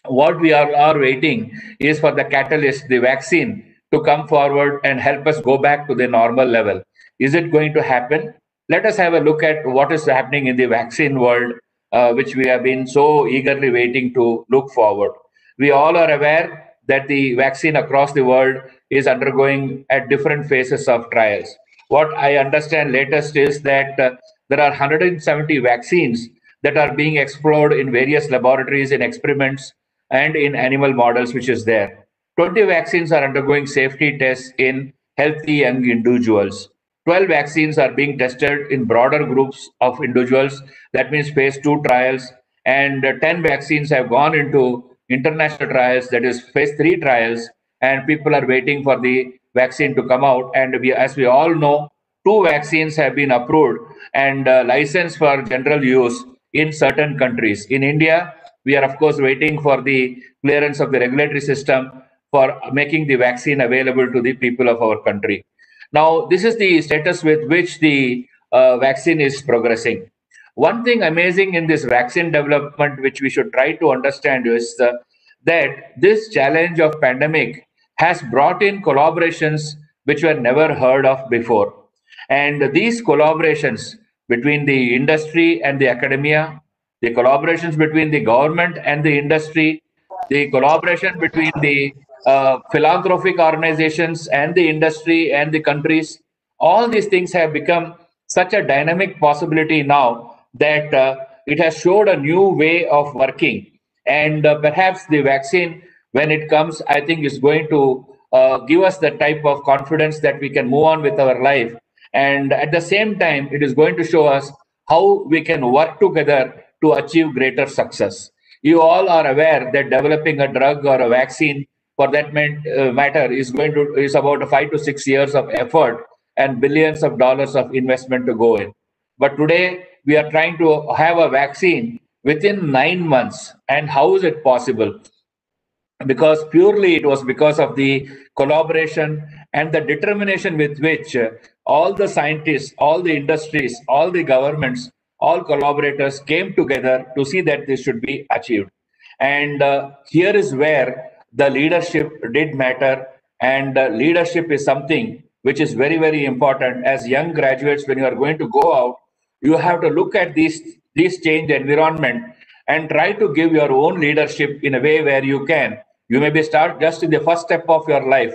F: what we are, are waiting is for the catalyst, the vaccine, to come forward and help us go back to the normal level. Is it going to happen? Let us have a look at what is happening in the vaccine world uh, which we have been so eagerly waiting to look forward. We all are aware that the vaccine across the world is undergoing at different phases of trials. What I understand latest is that uh, there are 170 vaccines that are being explored in various laboratories in experiments and in animal models, which is there. 20 vaccines are undergoing safety tests in healthy young individuals. 12 vaccines are being tested in broader groups of individuals. That means phase two trials. And uh, 10 vaccines have gone into international trials, that is phase three trials. And people are waiting for the vaccine to come out. And we, as we all know, two vaccines have been approved and uh, licensed for general use in certain countries. In India, we are, of course, waiting for the clearance of the regulatory system for making the vaccine available to the people of our country. Now, this is the status with which the uh, vaccine is progressing. One thing amazing in this vaccine development, which we should try to understand, is uh, that this challenge of pandemic has brought in collaborations which were never heard of before. And these collaborations between the industry and the academia, the collaborations between the government and the industry, the collaboration between the uh, philanthropic organizations and the industry and the countries all these things have become such a dynamic possibility now that uh, it has showed a new way of working and uh, perhaps the vaccine when it comes i think is going to uh, give us the type of confidence that we can move on with our life and at the same time it is going to show us how we can work together to achieve greater success you all are aware that developing a drug or a vaccine for that uh, matter is going to is about five to six years of effort and billions of dollars of investment to go in. But today we are trying to have a vaccine within nine months. And how is it possible? Because purely it was because of the collaboration and the determination with which uh, all the scientists, all the industries, all the governments, all collaborators came together to see that this should be achieved. And uh, here is where the leadership did matter and uh, leadership is something which is very very important as young graduates when you are going to go out you have to look at this this change environment and try to give your own leadership in a way where you can you may be start just in the first step of your life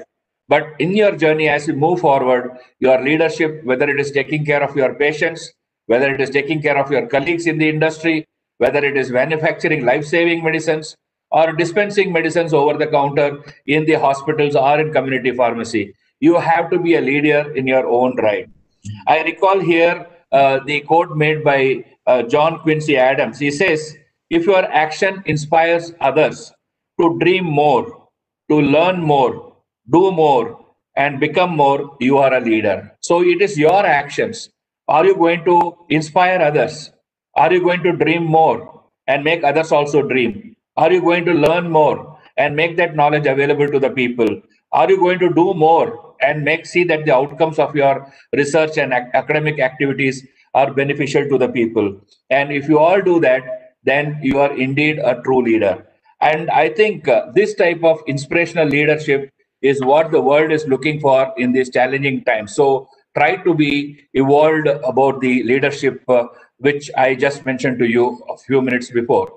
F: but in your journey as you move forward your leadership whether it is taking care of your patients whether it is taking care of your colleagues in the industry whether it is manufacturing life saving medicines or dispensing medicines over the counter in the hospitals or in community pharmacy. You have to be a leader in your own right. I recall here uh, the quote made by uh, John Quincy Adams. He says, If your action inspires others to dream more, to learn more, do more, and become more, you are a leader. So it is your actions. Are you going to inspire others? Are you going to dream more and make others also dream? Are you going to learn more and make that knowledge available to the people? Are you going to do more and make see that the outcomes of your research and ac academic activities are beneficial to the people? And if you all do that, then you are indeed a true leader. And I think uh, this type of inspirational leadership is what the world is looking for in these challenging times. So try to be evolved about the leadership uh, which I just mentioned to you a few minutes before.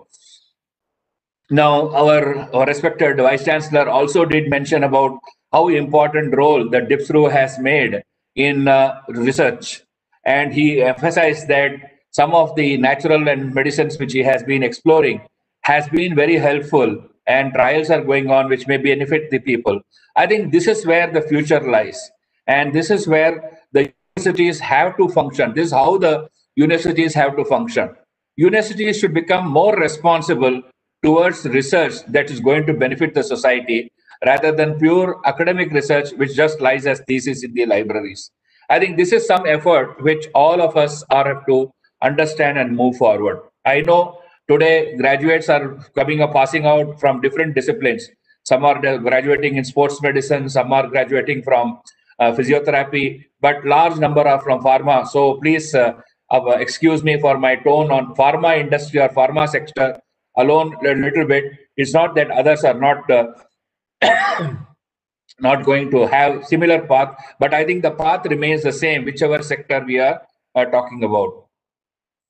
F: Now, our, our respected Vice Chancellor also did mention about how important role the DPSRU has made in uh, research. And he emphasized that some of the natural and medicines which he has been exploring has been very helpful and trials are going on which may benefit the people. I think this is where the future lies. And this is where the universities have to function. This is how the universities have to function. Universities should become more responsible towards research that is going to benefit the society rather than pure academic research which just lies as thesis in the libraries. I think this is some effort which all of us are to understand and move forward. I know today graduates are coming up passing out from different disciplines. Some are graduating in sports medicine, some are graduating from uh, physiotherapy, but large number are from pharma. So please uh, uh, excuse me for my tone on pharma industry or pharma sector alone a little bit it's not that others are not uh, <coughs> not going to have similar path but i think the path remains the same whichever sector we are uh, talking about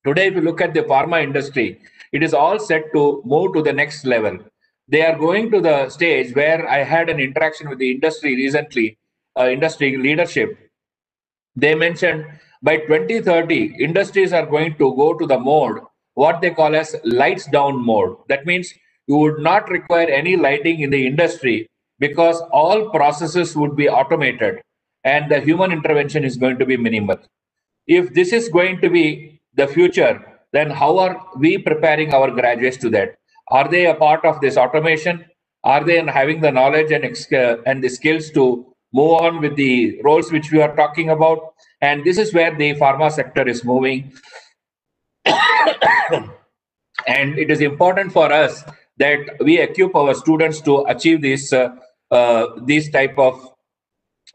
F: today if you look at the pharma industry it is all set to move to the next level they are going to the stage where i had an interaction with the industry recently uh, industry leadership they mentioned by 2030 industries are going to go to the mode what they call as lights down mode. That means you would not require any lighting in the industry because all processes would be automated and the human intervention is going to be minimal. If this is going to be the future, then how are we preparing our graduates to that? Are they a part of this automation? Are they having the knowledge and, and the skills to move on with the roles which we are talking about? And this is where the pharma sector is moving and it is important for us that we equip our students to achieve this uh, uh, type of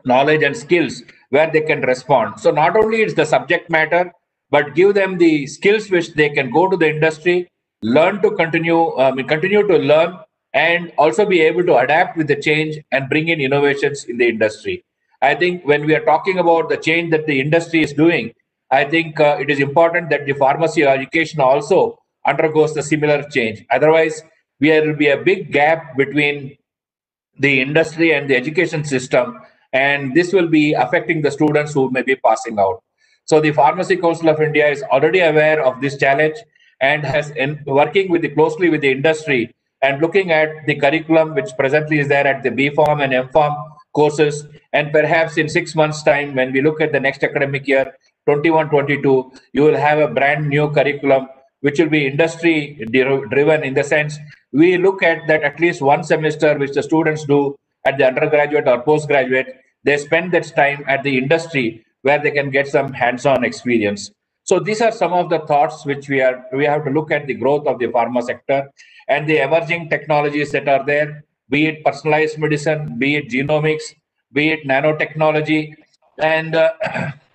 F: knowledge and skills where they can respond so not only it's the subject matter but give them the skills which they can go to the industry learn to continue um, continue to learn and also be able to adapt with the change and bring in innovations in the industry i think when we are talking about the change that the industry is doing I think uh, it is important that the pharmacy education also undergoes a similar change. Otherwise, there will be a big gap between the industry and the education system, and this will be affecting the students who may be passing out. So the Pharmacy Council of India is already aware of this challenge and has in working with the, closely with the industry and looking at the curriculum which presently is there at the B Pharm and M Pharm courses. And perhaps in six months' time, when we look at the next academic year, 21 22 you will have a brand new curriculum which will be industry driven in the sense we look at that at least one semester which the students do at the undergraduate or postgraduate they spend that time at the industry where they can get some hands on experience so these are some of the thoughts which we are we have to look at the growth of the pharma sector and the emerging technologies that are there be it personalized medicine be it genomics be it nanotechnology and uh, <clears throat>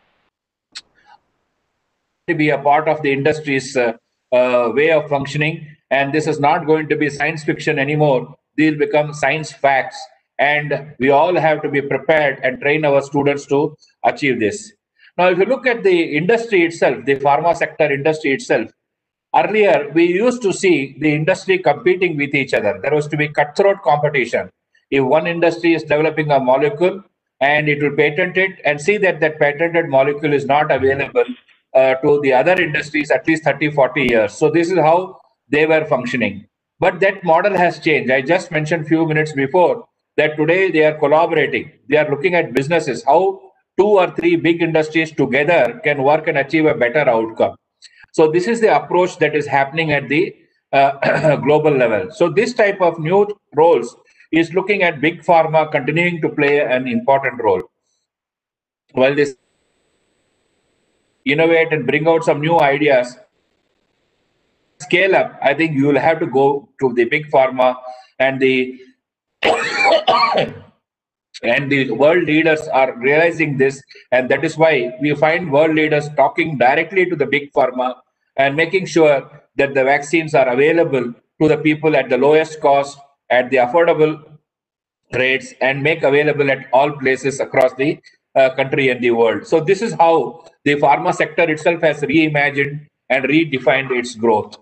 F: to be a part of the industry's uh, uh, way of functioning. And this is not going to be science fiction anymore. These become science facts. And we all have to be prepared and train our students to achieve this. Now, if you look at the industry itself, the pharma sector industry itself, earlier we used to see the industry competing with each other. There was to be cutthroat competition. If one industry is developing a molecule and it will patent it and see that that patented molecule is not available uh, to the other industries at least 30 40 years so this is how they were functioning but that model has changed i just mentioned few minutes before that today they are collaborating they are looking at businesses how two or three big industries together can work and achieve a better outcome so this is the approach that is happening at the uh, <coughs> global level so this type of new roles is looking at big pharma continuing to play an important role while this innovate and bring out some new ideas, scale up, I think you will have to go to the big pharma and the <coughs> and the world leaders are realizing this and that is why we find world leaders talking directly to the big pharma and making sure that the vaccines are available to the people at the lowest cost at the affordable rates and make available at all places across the uh, country and the world. So this is how the pharma sector itself has reimagined and redefined its growth.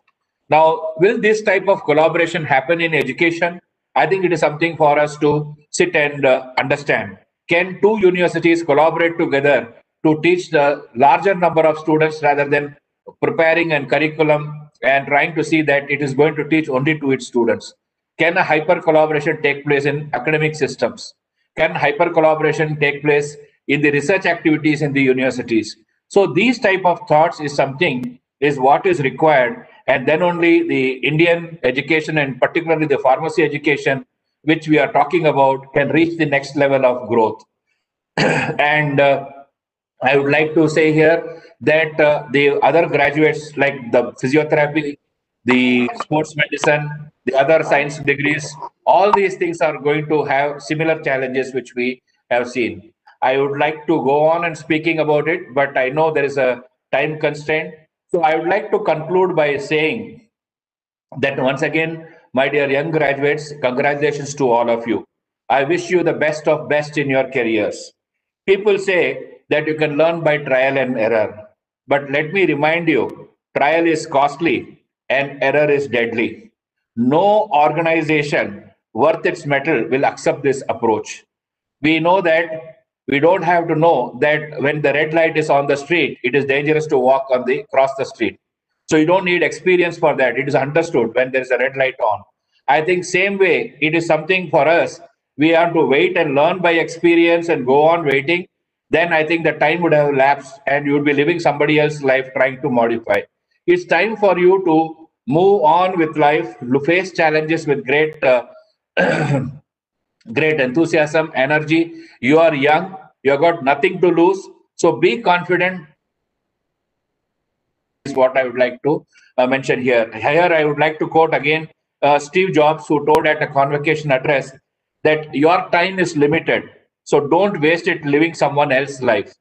F: Now, will this type of collaboration happen in education? I think it is something for us to sit and uh, understand. Can two universities collaborate together to teach the larger number of students rather than preparing and curriculum and trying to see that it is going to teach only to its students? Can a hyper collaboration take place in academic systems? Can hyper collaboration take place in the research activities in the universities. So these type of thoughts is something is what is required and then only the Indian education and particularly the pharmacy education which we are talking about can reach the next level of growth. <clears throat> and uh, I would like to say here that uh, the other graduates like the physiotherapy, the sports medicine, the other science degrees, all these things are going to have similar challenges which we have seen. I would like to go on and speaking about it, but I know there is a time constraint. So I would like to conclude by saying that once again, my dear young graduates, congratulations to all of you. I wish you the best of best in your careers. People say that you can learn by trial and error, but let me remind you trial is costly and error is deadly. No organization worth its metal will accept this approach. We know that we don't have to know that when the red light is on the street it is dangerous to walk on the cross the street so you don't need experience for that it is understood when there is a red light on i think same way it is something for us we have to wait and learn by experience and go on waiting then i think the time would have lapsed and you would be living somebody else's life trying to modify it's time for you to move on with life face challenges with great uh, <clears throat> great enthusiasm, energy. You are young, you have got nothing to lose. So be confident is what I would like to uh, mention here. Here I would like to quote again uh, Steve Jobs who told at a convocation address that your time is limited. So don't waste it living someone else's life.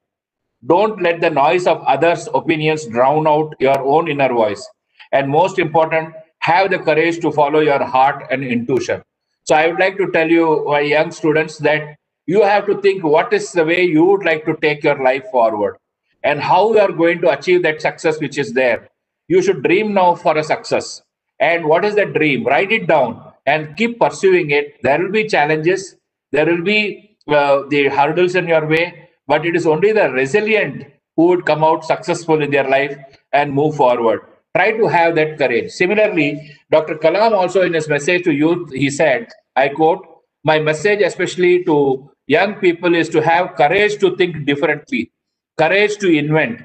F: Don't let the noise of others' opinions drown out your own inner voice. And most important, have the courage to follow your heart and intuition. So I would like to tell you, my young students, that you have to think what is the way you would like to take your life forward and how you are going to achieve that success which is there. You should dream now for a success. And what is that dream? Write it down and keep pursuing it. There will be challenges, there will be uh, the hurdles in your way, but it is only the resilient who would come out successful in their life and move forward. Try to have that courage. Similarly, Dr. Kalam also in his message to youth, he said, I quote, my message especially to young people is to have courage to think differently, courage to invent,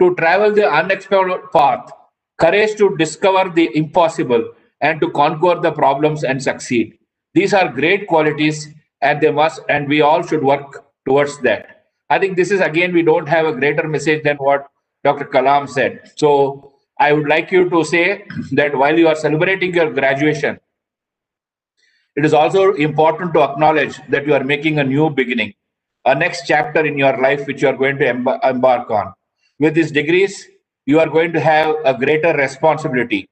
F: to travel the unexplored path, courage to discover the impossible, and to conquer the problems and succeed. These are great qualities, and they must, and we all should work towards that. I think this is again, we don't have a greater message than what Dr. Kalam said. So I would like you to say that while you are celebrating your graduation, it is also important to acknowledge that you are making a new beginning, a next chapter in your life which you are going to embark on. With these degrees, you are going to have a greater responsibility.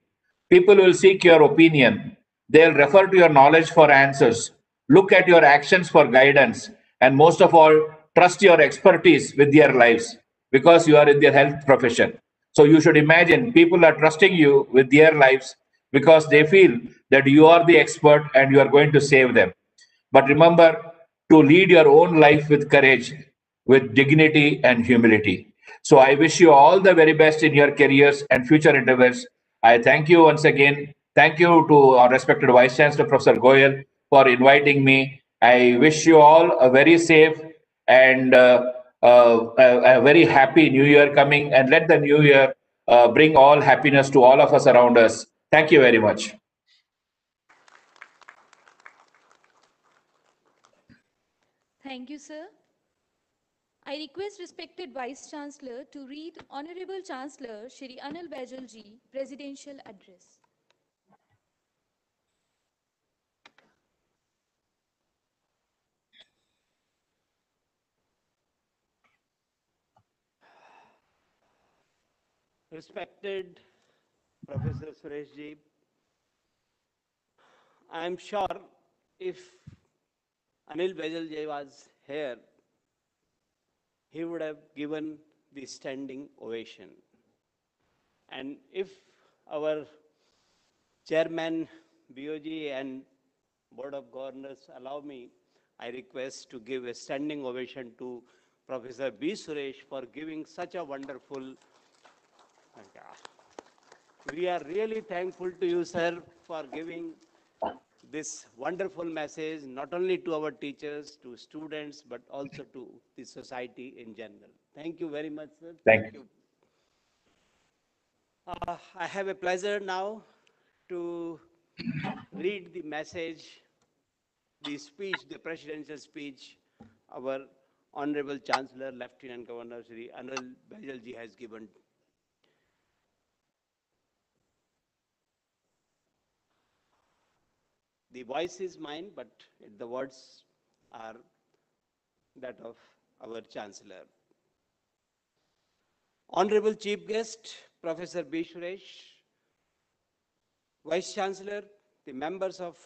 F: People will seek your opinion. They'll refer to your knowledge for answers, look at your actions for guidance, and most of all, trust your expertise with their lives because you are in their health profession. So you should imagine people are trusting you with their lives because they feel that you are the expert and you are going to save them. But remember to lead your own life with courage, with dignity and humility. So I wish you all the very best in your careers and future endeavors. I thank you once again. Thank you to our respected Vice Chancellor, Professor Goyal, for inviting me. I wish you all a very safe and uh, uh, a, very happy new year coming and let the new year uh, bring all happiness to all of us around us. Thank you very much.
B: Thank you, sir. I request respected Vice Chancellor to read Honorable Chancellor Shri Anil Baijal ji presidential address.
E: respected Professor Suresh Ji, I am sure if Anil Baijal was here, he would have given the standing ovation. And if our chairman, BOG and Board of Governors allow me, I request to give a standing ovation to Professor B. Suresh for giving such a wonderful we are really thankful to you, sir, for giving this wonderful message, not only to our teachers, to students, but also to the society in general. Thank you very much, sir. Thank, Thank you. you. Uh, I have a pleasure now to read the message, the speech, the presidential speech, our Honorable Chancellor, Lieutenant Governor Sri Anil Baijalji has given The voice is mine, but the words are that of our Chancellor. Honorable Chief Guest, Professor B. Suresh, Vice Chancellor, the members of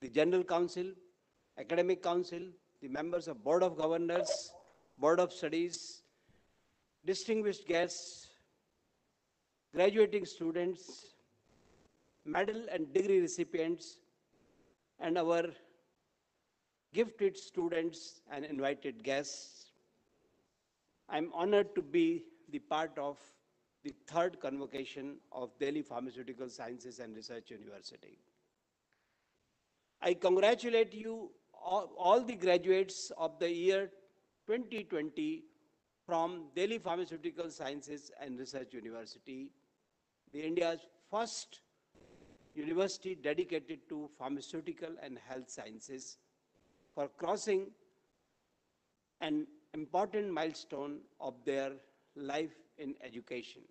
E: the General Council, Academic Council, the members of Board of Governors, Board of Studies, distinguished guests, graduating students, medal and degree recipients, and our gifted students and invited guests. I'm honored to be the part of the third convocation of Delhi Pharmaceutical Sciences and Research University. I congratulate you, all, all the graduates of the year 2020 from Delhi Pharmaceutical Sciences and Research University, the India's first university dedicated to pharmaceutical and health sciences for crossing an important milestone of their life in education.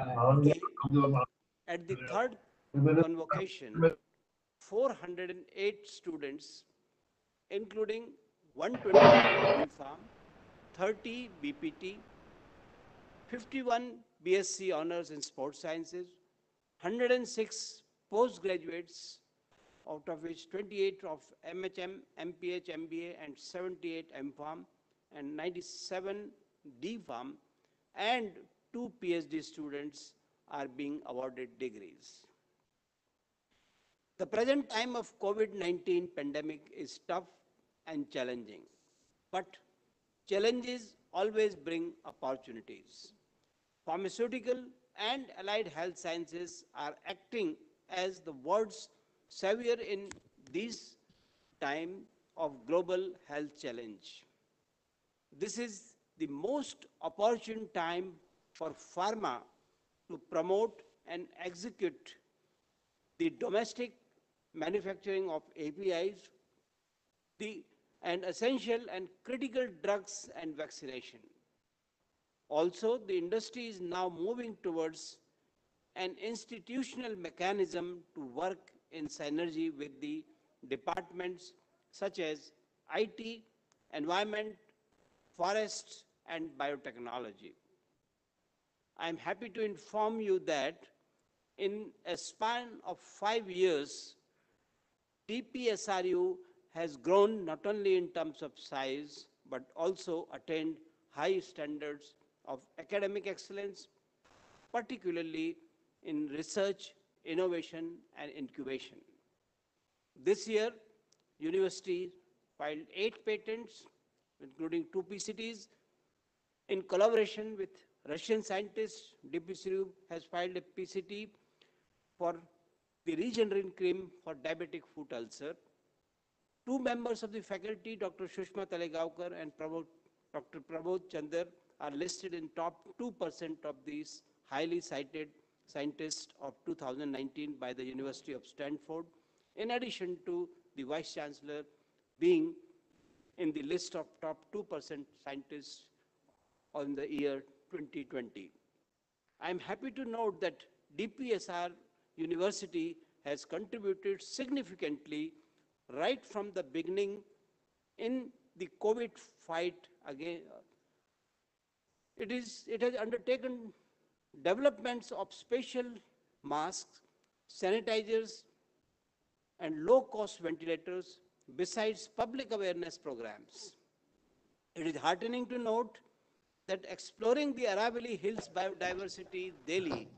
B: At the third convocation,
E: 408 students, including 120 farm, 30 BPT, 51 BSc honors in sports sciences, 106 postgraduates, out of which 28 of MHM, MPH, MBA, and 78 MPharm, and 97 DPharm, and two PhD students are being awarded degrees. The present time of COVID-19 pandemic is tough and challenging, but challenges always bring opportunities. Pharmaceutical and allied health sciences are acting as the world's savior in this time of global health challenge. This is the most opportune time for pharma to promote and execute the domestic manufacturing of APIs the, and essential and critical drugs and vaccination. Also, the industry is now moving towards an institutional mechanism to work in synergy with the departments such as IT, environment, forests, and biotechnology. I am happy to inform you that in a span of five years, DPSRU has grown not only in terms of size, but also attained high standards of academic excellence, particularly in research, innovation, and incubation. This year, university filed eight patents, including two PCTs. In collaboration with Russian scientists, DPSRU has filed a PCT for the regenerating cream for diabetic foot ulcer. Two members of the faculty, Dr. Sushma Talegaonkar and Dr. Prabodh Chandar, are listed in top 2% of these highly cited scientists of 2019 by the University of Stanford, in addition to the Vice Chancellor being in the list of top 2% scientists on the year 2020. I am happy to note that DPSR University has contributed significantly right from the beginning in the COVID fight against, it, is, it has undertaken developments of special masks, sanitizers, and low-cost ventilators, besides public awareness programs. It is heartening to note that exploring the Aravalli Hills Biodiversity Delhi,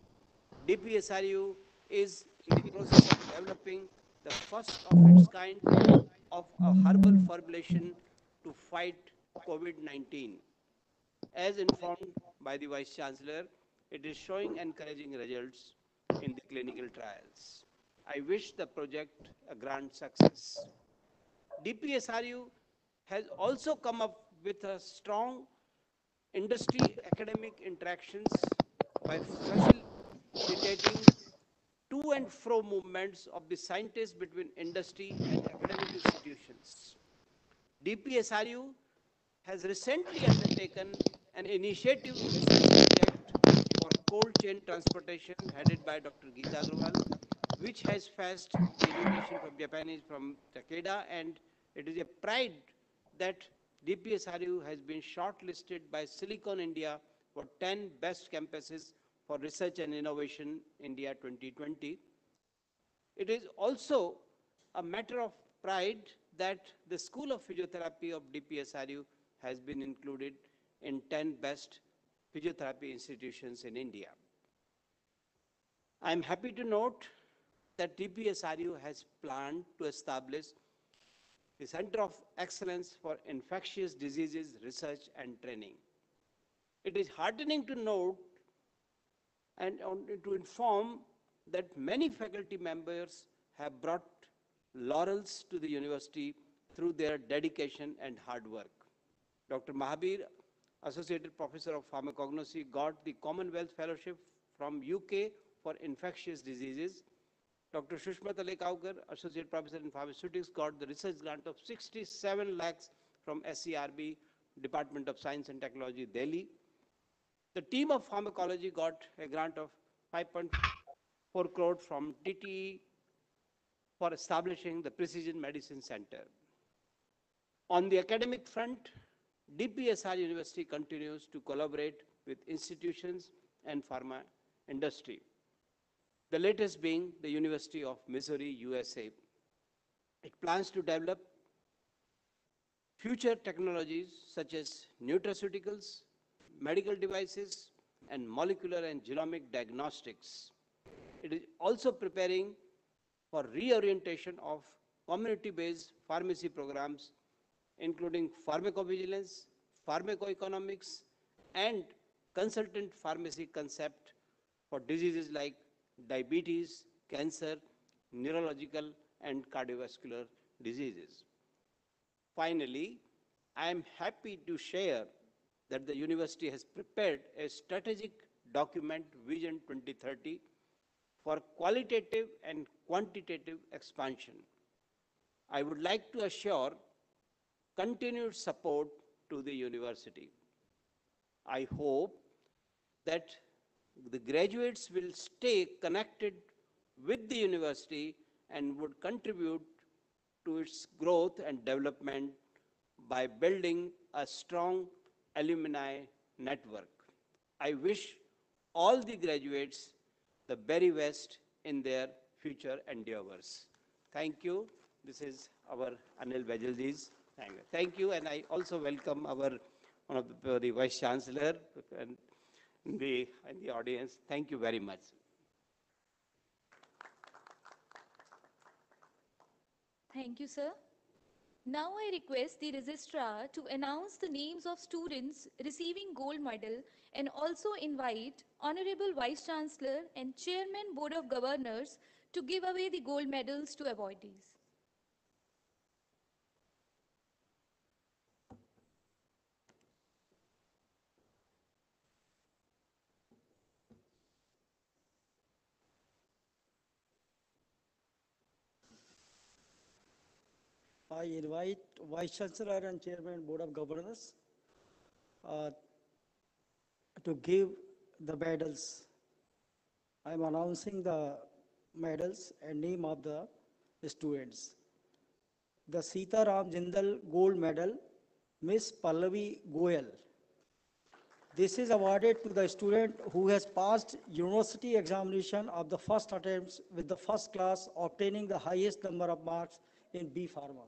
E: DPSRU is
A: in the process of developing the first of its kind
E: of a herbal formulation to fight COVID-19. As informed by the Vice Chancellor, it is showing encouraging results in the clinical trials. I wish the project a grand success. DPSRU has also come up with a strong industry academic interactions by facilitating to and fro movements of the scientists between industry and academic institutions. DPSRU has recently undertaken an initiative project for cold chain transportation headed by Dr. Geeta Agrawal, which has faced delegation from Japanese from Takeda, and it is a pride that DPSRU has been shortlisted by Silicon India for 10 best campuses for research and innovation India 2020. It is also a matter of pride that the School of Physiotherapy of DPSRU has been included in 10 best physiotherapy institutions in India. I'm happy to note that DPSRU has planned to establish the Center of Excellence for Infectious Diseases Research and Training. It is heartening to note and to inform that many faculty members have brought laurels to the university through their dedication and hard work. Dr. Mahabir Associated Professor of Pharmacognosy, got the Commonwealth Fellowship from UK for infectious diseases. Dr. Sushma Talegaonkar, Associate Professor in Pharmaceutics, got the research grant of 67 lakhs from SERB, Department of Science and Technology, Delhi. The team of pharmacology got a grant of 5.4 crore from DTE for establishing the Precision Medicine Center. On the academic front, DPSR University continues to collaborate with institutions and pharma industry. The latest being the University of Missouri, USA. It plans to develop future technologies such as nutraceuticals, medical devices, and molecular and genomic diagnostics. It is also preparing for reorientation of community-based pharmacy programs including pharmacovigilance, pharmacoeconomics, and consultant pharmacy concept for diseases like diabetes, cancer, neurological, and cardiovascular diseases. Finally, I am happy to share that the university has prepared a strategic document, Vision 2030, for qualitative and quantitative expansion. I would like to assure continued support to the university. I hope that the graduates will stay connected with the university and would contribute to its growth and development by building a strong alumni network. I wish all the graduates the very best in their future endeavors. Thank you. This is our Anil Baijalji's Thank you. and I also welcome our one of the, uh, the vice chancellor and the and the audience. Thank you very much.
B: Thank you, sir. Now I request the registrar to announce the names of students receiving gold medal and also invite Honorable Vice Chancellor and Chairman Board of Governors to give away the gold medals to awardees.
D: I invite Vice Chancellor and Chairman Board of Governors uh, to give the medals. I'm announcing the medals and name of the students. The Sita Ram Jindal Gold Medal, Miss Pallavi Goyal. This is awarded to the student who has passed university examination of the first attempts with the first class, obtaining the highest number of marks in B Pharma.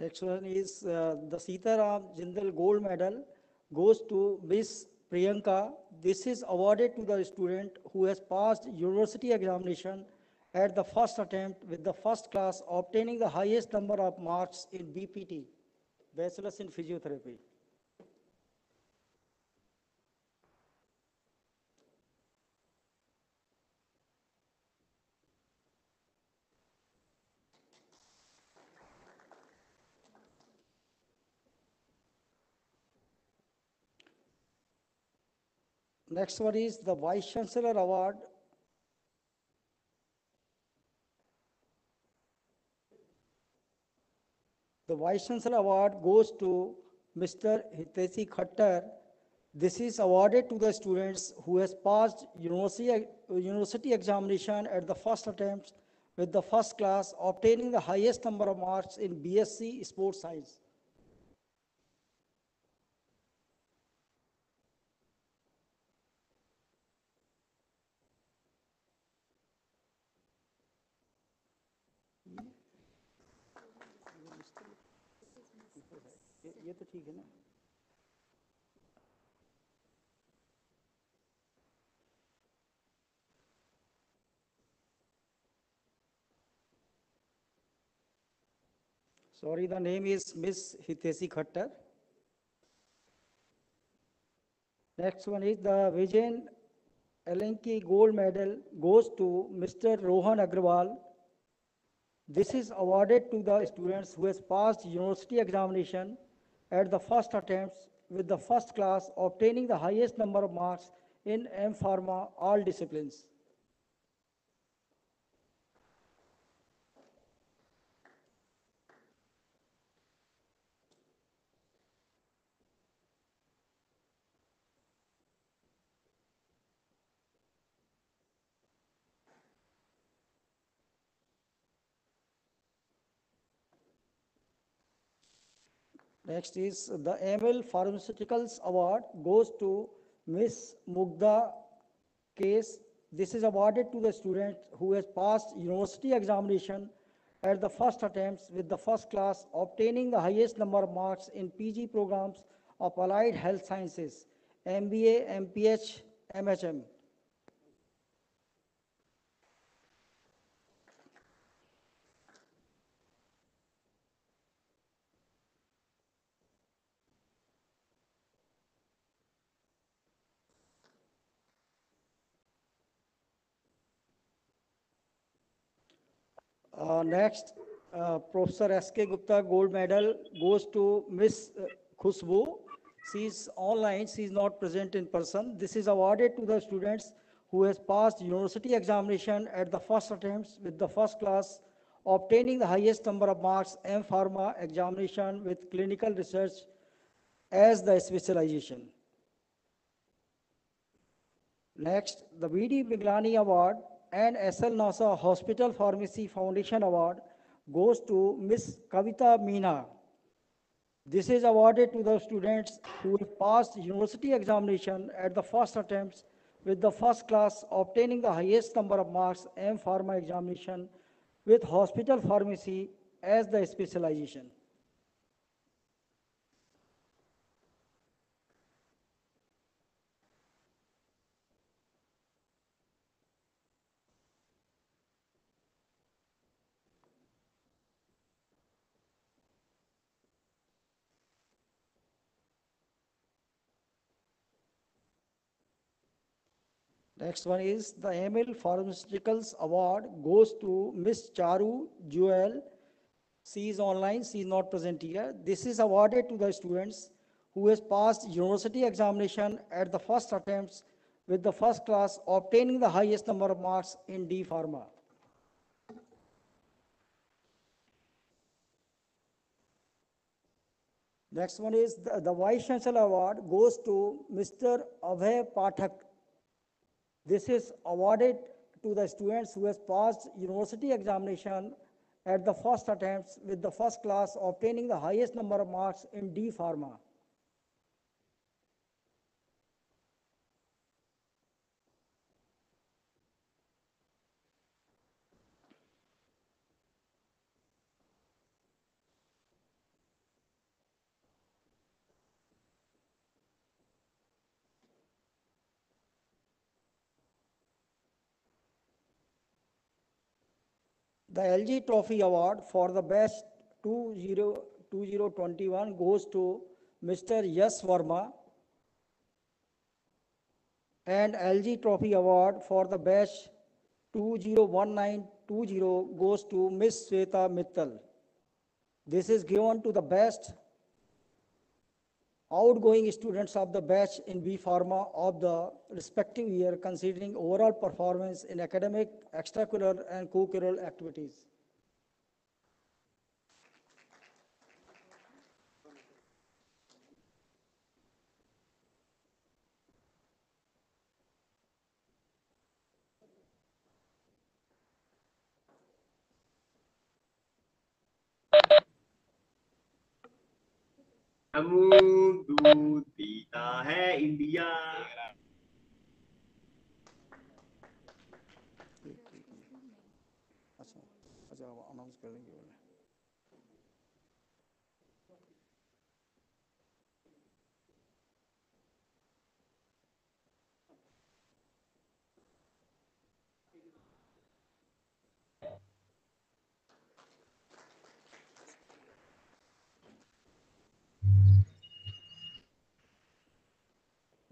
D: Next one is uh, the Sitaram Jindal Gold Medal goes to Miss Priyanka. This is awarded to the student who has passed university examination at the first attempt with the first class obtaining the highest number of marks in BPT, Bachelor's in Physiotherapy. Next one is the Vice Chancellor Award. The Vice Chancellor Award goes to Mr. Hiteshi Khattar. This is awarded to the students who has passed university, university examination at the first attempt with the first class, obtaining the highest number of marks in BSc Sports Science. Sorry, the name is Miss Hitesi Khattar. Next one is the Vijayan Elenki gold medal goes to Mr. Rohan Agrawal. This is awarded to the students who has passed university examination at the first attempts with the first class obtaining the highest number of marks in M Pharma all disciplines. Next is the ML Pharmaceuticals Award goes to Miss Mugda Case. This is awarded to the student who has passed university examination at the first attempts with the first class, obtaining the highest number of marks in PG programs of Allied Health Sciences, MBA, MPH, MHM. Uh, next, uh, Professor S.K. Gupta gold medal goes to Miss uh, Khusbu. She is online, she is not present in person. This is awarded to the students who has passed university examination at the first attempts with the first class, obtaining the highest number of marks M Pharma examination with clinical research as the specialization. Next, the B D Miglani Award and SL NASA Hospital Pharmacy Foundation Award goes to Miss Kavita Meena. This is awarded to the students who have passed university examination at the first attempts with the first class obtaining the highest number of marks M Pharma examination with hospital pharmacy as the specialization. next one is the ML Pharmaceuticals Award goes to Miss Charu Jewel. She is online, she is not present here. This is awarded to the students who has passed university examination at the first attempts with the first class obtaining the highest number of marks in D Pharma. Next one is the, the Vice Chancellor Award goes to Mr. Abhay Pathak this is awarded to the students who has passed university examination at the first attempts with the first class obtaining the highest number of marks in D pharma. The LG Trophy Award for the best 2021 goes to Mr. Yes Verma and LG Trophy Award for the best 201920 goes to Miss Sweta Mittal. This is given to the best outgoing students of the batch in B Pharma of the respective year considering overall performance in academic, extracurricular and co-curricular activities.
E: दूध पीता है India
D: अच्छा अच्छा announce कर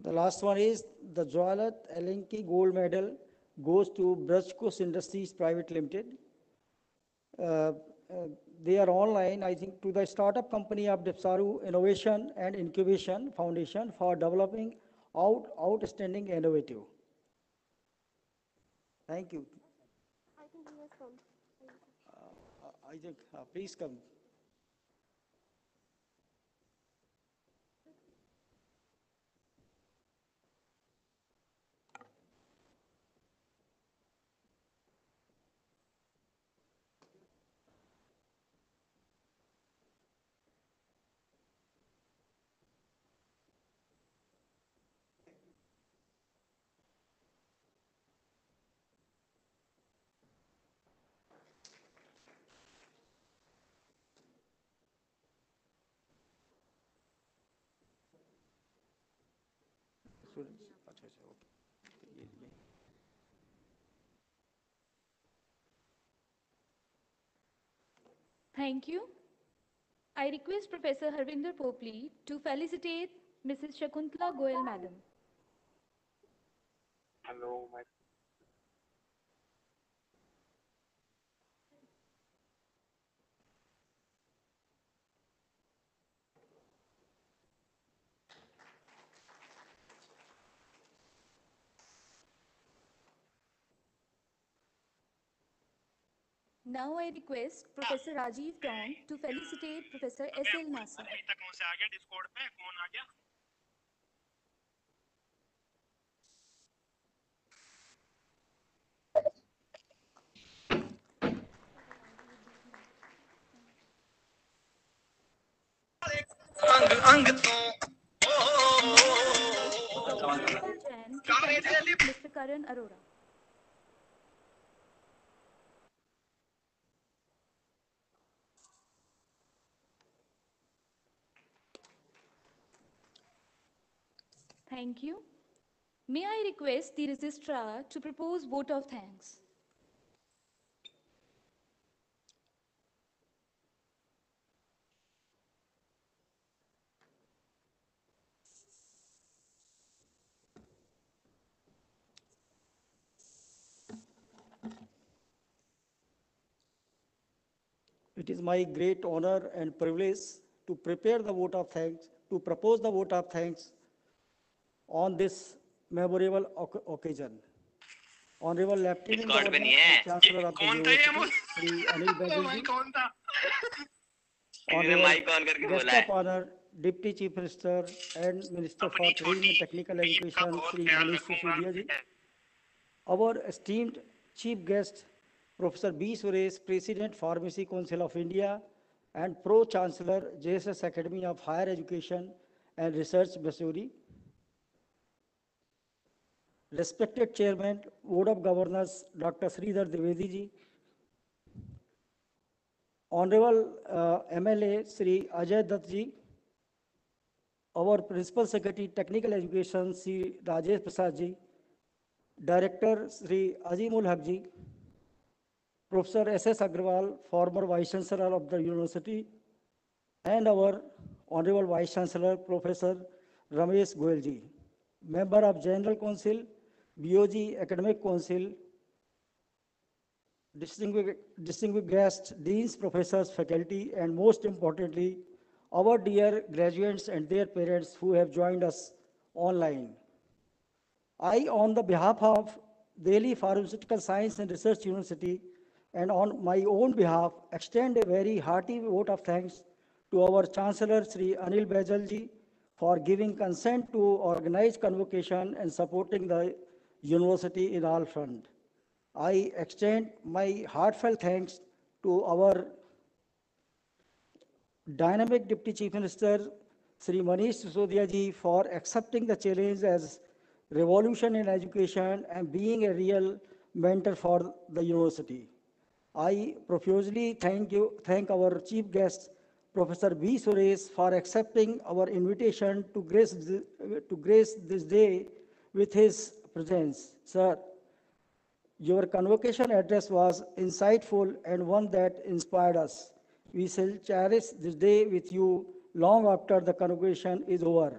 D: The last one is the Jwalat Elinki gold medal goes to Brajkos Industries Private Limited. Uh, uh, they are online, I think, to the startup company of DPSRU Innovation and Incubation Foundation for developing out outstanding innovative. Thank you.
C: I think Uh,
D: uh I think, uh, please come. students?
B: Thank you. I request Professor Harvinder Popli to felicitate Mrs. Shakuntala Goel, Madam. Hello, my Now I request Professor Rajiv Tom to felicitate Professor S. L. Masa. Mr. Karan Arora. Thank you. May I request the registrar to propose vote of thanks?
D: It is my great honor and privilege to prepare the vote of thanks, to propose the vote of thanks on this memorable occasion. Honorable Lieutenant Chancellor of the Shri Anil Banerjee, Guest of Honor, Deputy Chief Minister and Minister for Training and Technical Education Shri Manish Sisodia ji, our esteemed chief guest Professor B. Suresh, President Pharmacy Council of India and Pro Chancellor JSS Academy of Higher Education and Research, Missouri. respected chairman board of governors dr sridhar dwivedi ji honorable uh, mla sri ajay dutt ji our principal secretary technical education sri rajesh prasad ji director sri azimul haq ji professor ss agrawal former vice chancellor of the university and our honorable vice chancellor professor ramesh goel ji member of general council BOG Academic Council, distinguished, distinguished guests, deans, professors, faculty, and most importantly, our dear graduates and their parents who have joined us online. I, on the behalf of Delhi Pharmaceutical Science and Research University, and on my own behalf, extend a very hearty vote of thanks to our Chancellor, Sri Anil Baijalji, for giving consent to organize convocation and supporting the University in all front. I extend my heartfelt thanks to our dynamic Deputy Chief Minister, Sri Manish Sisodia ji, for accepting the challenge as revolution in education and being a real mentor for the university. I profusely thank you, thank our chief guest, Professor B. Suresh, for accepting our invitation to grace, to grace this day with his presence. Sir, your convocation address was insightful and one that inspired us. We shall cherish this day with you long after the convocation is over.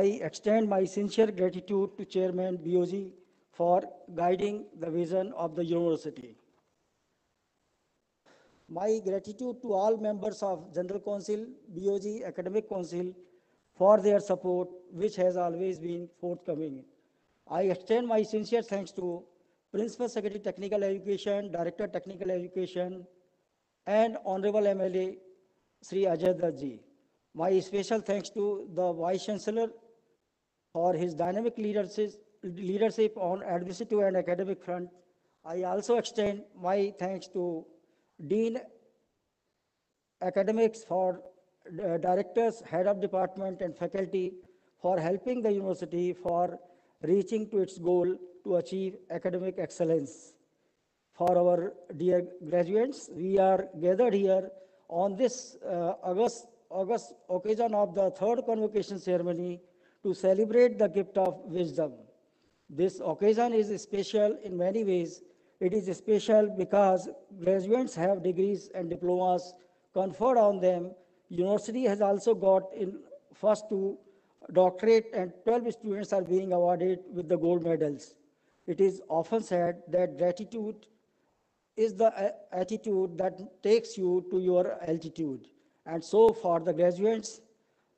D: I extend my sincere gratitude to Chairman BOG for guiding the vision of the university. My gratitude to all members of General Council, BOG Academic Council for their support, which has always been forthcoming. I extend my sincere thanks to Principal Secretary Technical Education, Director Technical Education, and Honorable MLA Sri Ajay My special thanks to the Vice Chancellor for his dynamic leadership on administrative and academic front. I also extend my thanks to Dean Academics for uh, directors, head of department and faculty for helping the university for reaching to its goal to achieve academic excellence. For our dear graduates, we are gathered here on this uh, August, August occasion of the third convocation ceremony to celebrate the gift of wisdom. This occasion is special in many ways. It is special because graduates have degrees and diplomas conferred on them. University has also got in first two doctorate and 12 students are being awarded with the gold medals. It is often said that gratitude is the uh, attitude that takes you to your altitude. And so for the graduates,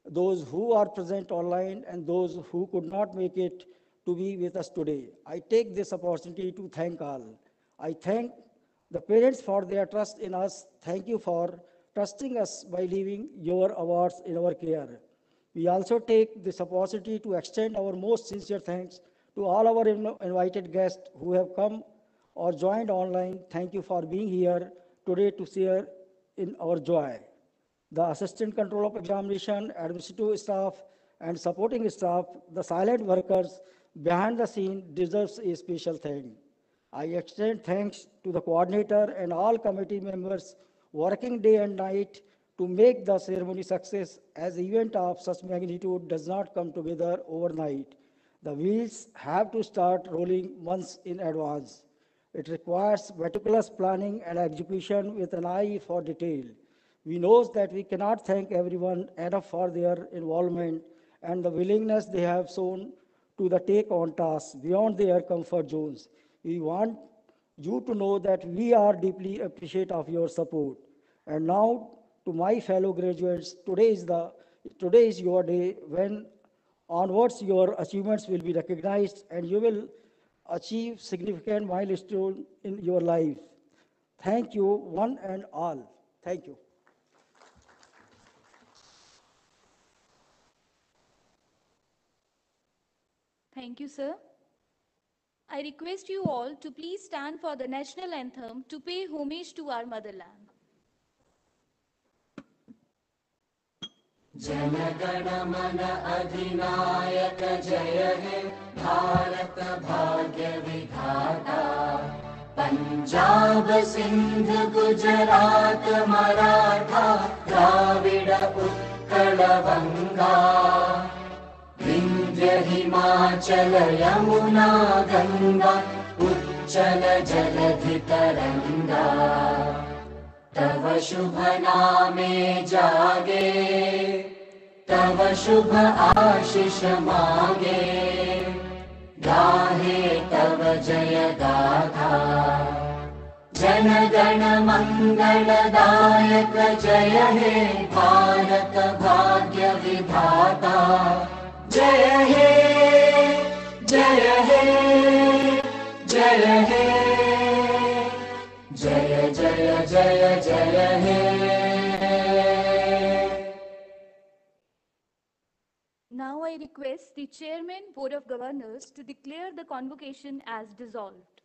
D: those who are present online and those who could not make it to be with us today, I take this opportunity to thank all. I thank the parents for their trust in us. Thank you for trusting us by leaving your awards in our care. We also take this opportunity to extend our most sincere thanks to all our invited guests who have come or joined online. Thank you for being here today to share in our joy. The Assistant Control of Examination, administrative staff, and supporting staff, the silent workers behind the scene deserves a special thank. I extend thanks to the coordinator and all committee members working day and night to make the ceremony success as event of such magnitude does not come together overnight. The wheels have to start rolling months in advance. It requires meticulous planning and execution with an eye for detail. We know that we cannot thank everyone enough for their involvement and the willingness they have shown to the take on tasks beyond their comfort zones. We want you to know that we are deeply appreciative of your support. And now to my fellow graduates, today is the today is your day when onwards your achievements will be recognized and you will achieve significant milestone in your life. Thank you, one and all. Thank you.
B: Thank you, sir. I request you all to please stand for the national anthem to pay homage to our motherland.
A: Jana Gana Mana अधिनायक जय हे भारत भाग्य विधाता पञ्जाब सिन्ध गुजरात मराठा द्राविड
D: उत्कळगङ्गा इन्द्र हिमाचल
A: यमुना गङ्गा उज्जल जगधितरङ्गा तव शुभ जागे शुभ आशिष मागे गाहे तव जय गाथा
D: जन गण जय हे भारत
A: भाग्य विधाता जय हे जय हे जय हे जय जय जय जय हे
B: I request the Chairman, Board of Governors to declare the convocation as dissolved.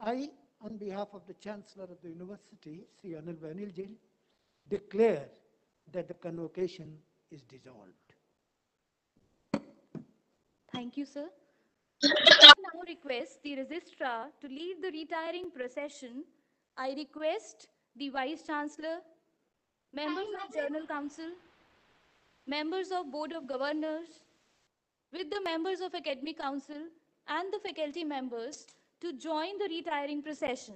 D: I, on behalf of the Chancellor of the University, Sri Anil Baijalji, declare that the convocation is
C: dissolved.
B: Thank you, sir. I now request the registrar to lead the retiring procession. I request the Vice Chancellor, members of General Council, members of Board of Governors, with the members of Academic Council and the faculty members to join the retiring procession.